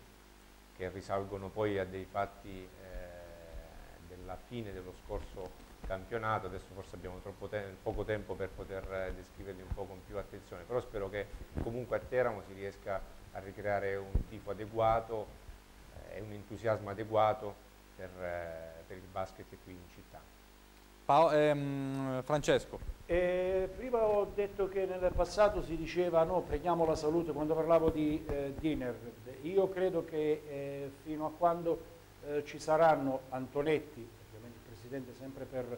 che risalgono poi a dei fatti eh, della fine dello scorso campionato, adesso forse abbiamo te poco tempo per poter eh, descriverli un po' con più attenzione, però spero che comunque a Teramo si riesca a ricreare un tifo adeguato eh, e un entusiasmo adeguato per, eh, per il basket qui in città. Paolo, ehm, Francesco. Eh, prima ho detto che nel passato si diceva no, prendiamo la salute quando parlavo di eh, dinner. Io credo che eh, fino a quando eh, ci saranno Antonetti, ovviamente il Presidente sempre per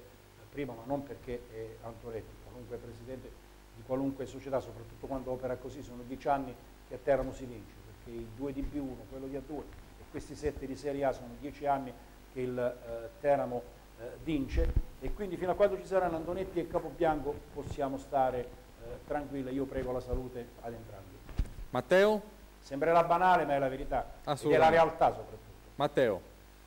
prima, ma non perché è Antonetti, qualunque Presidente di qualunque società, soprattutto quando opera così, sono dieci anni che a Teramo si vince, perché i due di B1, quello di A2 e questi sette di Serie A sono dieci anni che il eh, Teramo eh, vince e quindi fino a quando ci saranno Antonetti e Capobianco possiamo stare eh, tranquilli, io prego la salute ad entrambi. Matteo? Sembrerà banale ma è la verità, è la realtà soprattutto. Matteo?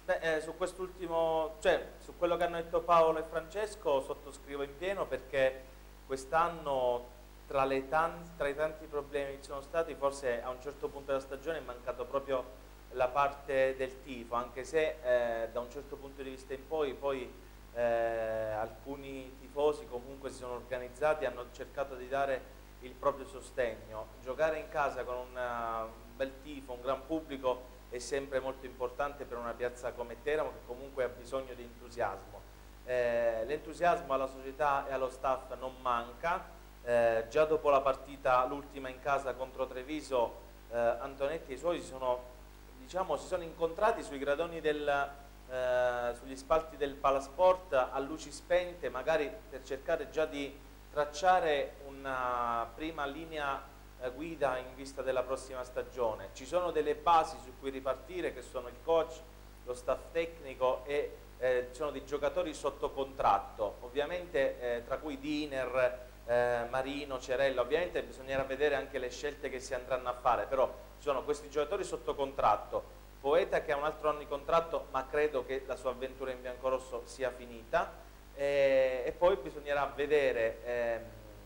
Beh, eh, su quest'ultimo, cioè su quello che hanno detto Paolo e Francesco sottoscrivo in pieno perché quest'anno tra, tra, i tanti problemi che ci sono stati forse a un certo punto della stagione è mancato proprio la parte del tifo, anche se eh, da un certo punto di vista in poi, poi eh, alcuni tifosi comunque si sono organizzati e hanno cercato di dare il proprio sostegno. Giocare in casa con un bel tifo, un gran pubblico è sempre molto importante per una piazza come Teramo che comunque ha bisogno di entusiasmo. Eh, L'entusiasmo alla società e allo staff non manca, eh, già dopo la partita, l'ultima in casa contro Treviso, eh, Antonetti e i suoi si sono diciamo, si sono incontrati sui gradoni del, eh, sugli spalti del Palasport a luci spente, magari per cercare già di tracciare una prima linea eh, guida in vista della prossima stagione. Ci sono delle basi su cui ripartire che sono il coach, lo staff tecnico e eh, sono dei giocatori sotto contratto, ovviamente eh, tra cui Diner, eh, Marino, Cerella, ovviamente bisognerà vedere anche le scelte che si andranno a fare, però ci sono questi giocatori sotto contratto, Poeta che ha un altro anno di contratto ma credo che la sua avventura in biancorosso sia finita eh, e poi bisognerà vedere eh,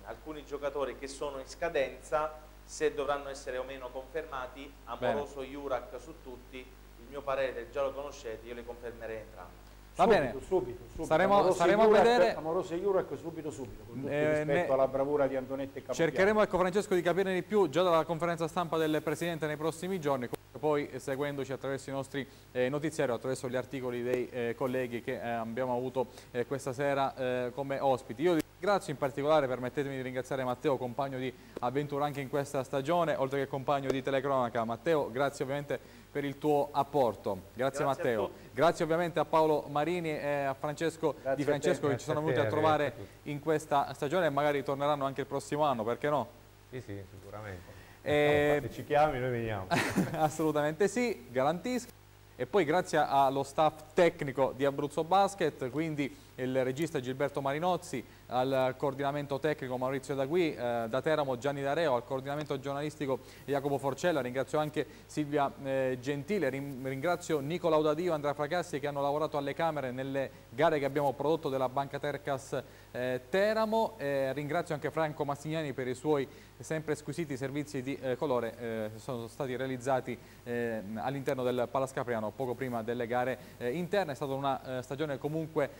alcuni giocatori che sono in scadenza se dovranno essere o meno confermati, Amoroso, Bene. Jurac su tutti, il mio parere già lo conoscete, io li confermerei entrambi. Va subito, bene, subito, subito. Saremo, saremo a vedere. Amoroso e Jurek subito, subito, con tutto eh, rispetto ne... alla bravura di Antonetti e Capopiano. Cercheremo, ecco Francesco, di capire di più già dalla conferenza stampa del Presidente nei prossimi giorni, poi seguendoci attraverso i nostri eh, notiziari, attraverso gli articoli dei eh, colleghi che eh, abbiamo avuto eh, questa sera eh, come ospiti. Io Ringrazio in particolare, permettetemi di ringraziare Matteo, compagno di avventura anche in questa stagione, oltre che compagno di telecronaca. Matteo, grazie ovviamente per il tuo apporto. Grazie, grazie Matteo. Grazie ovviamente a Paolo Marini e a Francesco grazie Di Francesco che ci sono venuti a, a trovare a in questa stagione e magari torneranno anche il prossimo anno, perché no? Sì, sì, sicuramente. E... Eh, se ci chiami noi veniamo. Assolutamente sì, garantisco. e poi grazie allo staff tecnico di Abruzzo Basket, quindi il regista Gilberto Marinozzi, al coordinamento tecnico Maurizio Dagui, eh, da Teramo Gianni Dareo, al coordinamento giornalistico Jacopo Forcella, ringrazio anche Silvia eh, Gentile, ringrazio Nicola Audadio e Andrea Fracassi che hanno lavorato alle Camere nelle gare che abbiamo prodotto della Banca Tercas eh, Teramo, ringrazio anche Franco Massignani per i suoi sempre squisiti servizi di eh, colore eh, sono stati realizzati eh, all'interno del Palascapriano poco prima delle gare interne, è stata una stagione comunque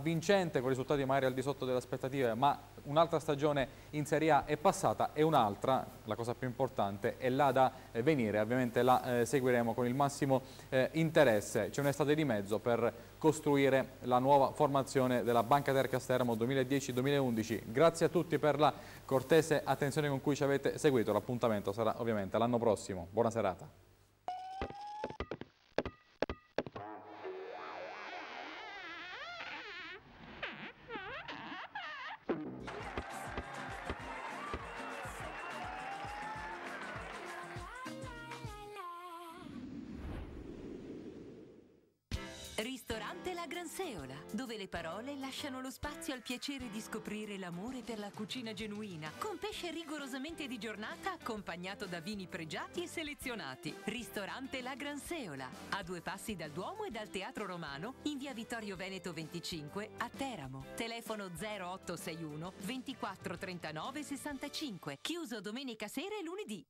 avvincente con risultati magari al di sotto delle aspettative ma un'altra stagione in Serie A è passata e un'altra, la cosa più importante, è là da venire, ovviamente la seguiremo con il massimo interesse, c'è un'estate di mezzo per costruire la nuova formazione della Banca Tercas Teramo 2010-2011. Grazie a tutti per la cortese attenzione con cui ci avete seguito. L'appuntamento sarà ovviamente l'anno prossimo. Buona serata. Parole lasciano lo spazio al piacere di scoprire l'amore per la cucina genuina, con pesce rigorosamente di giornata accompagnato da vini pregiati e selezionati. Ristorante La Gran Seola, a due passi dal Duomo e dal Teatro Romano, in via Vittorio Veneto 25 a Teramo. Telefono 0861 24 39 65, chiuso domenica sera e lunedì.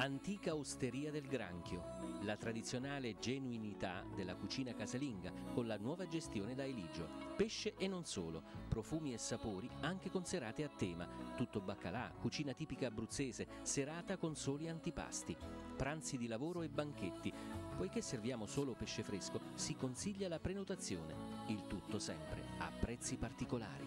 Antica osteria del granchio, la tradizionale genuinità della cucina casalinga con la nuova gestione da Eligio. Pesce e non solo, profumi e sapori anche con serate a tema, tutto baccalà, cucina tipica abruzzese, serata con soli antipasti, pranzi di lavoro e banchetti. Poiché serviamo solo pesce fresco, si consiglia la prenotazione, il tutto sempre a prezzi particolari.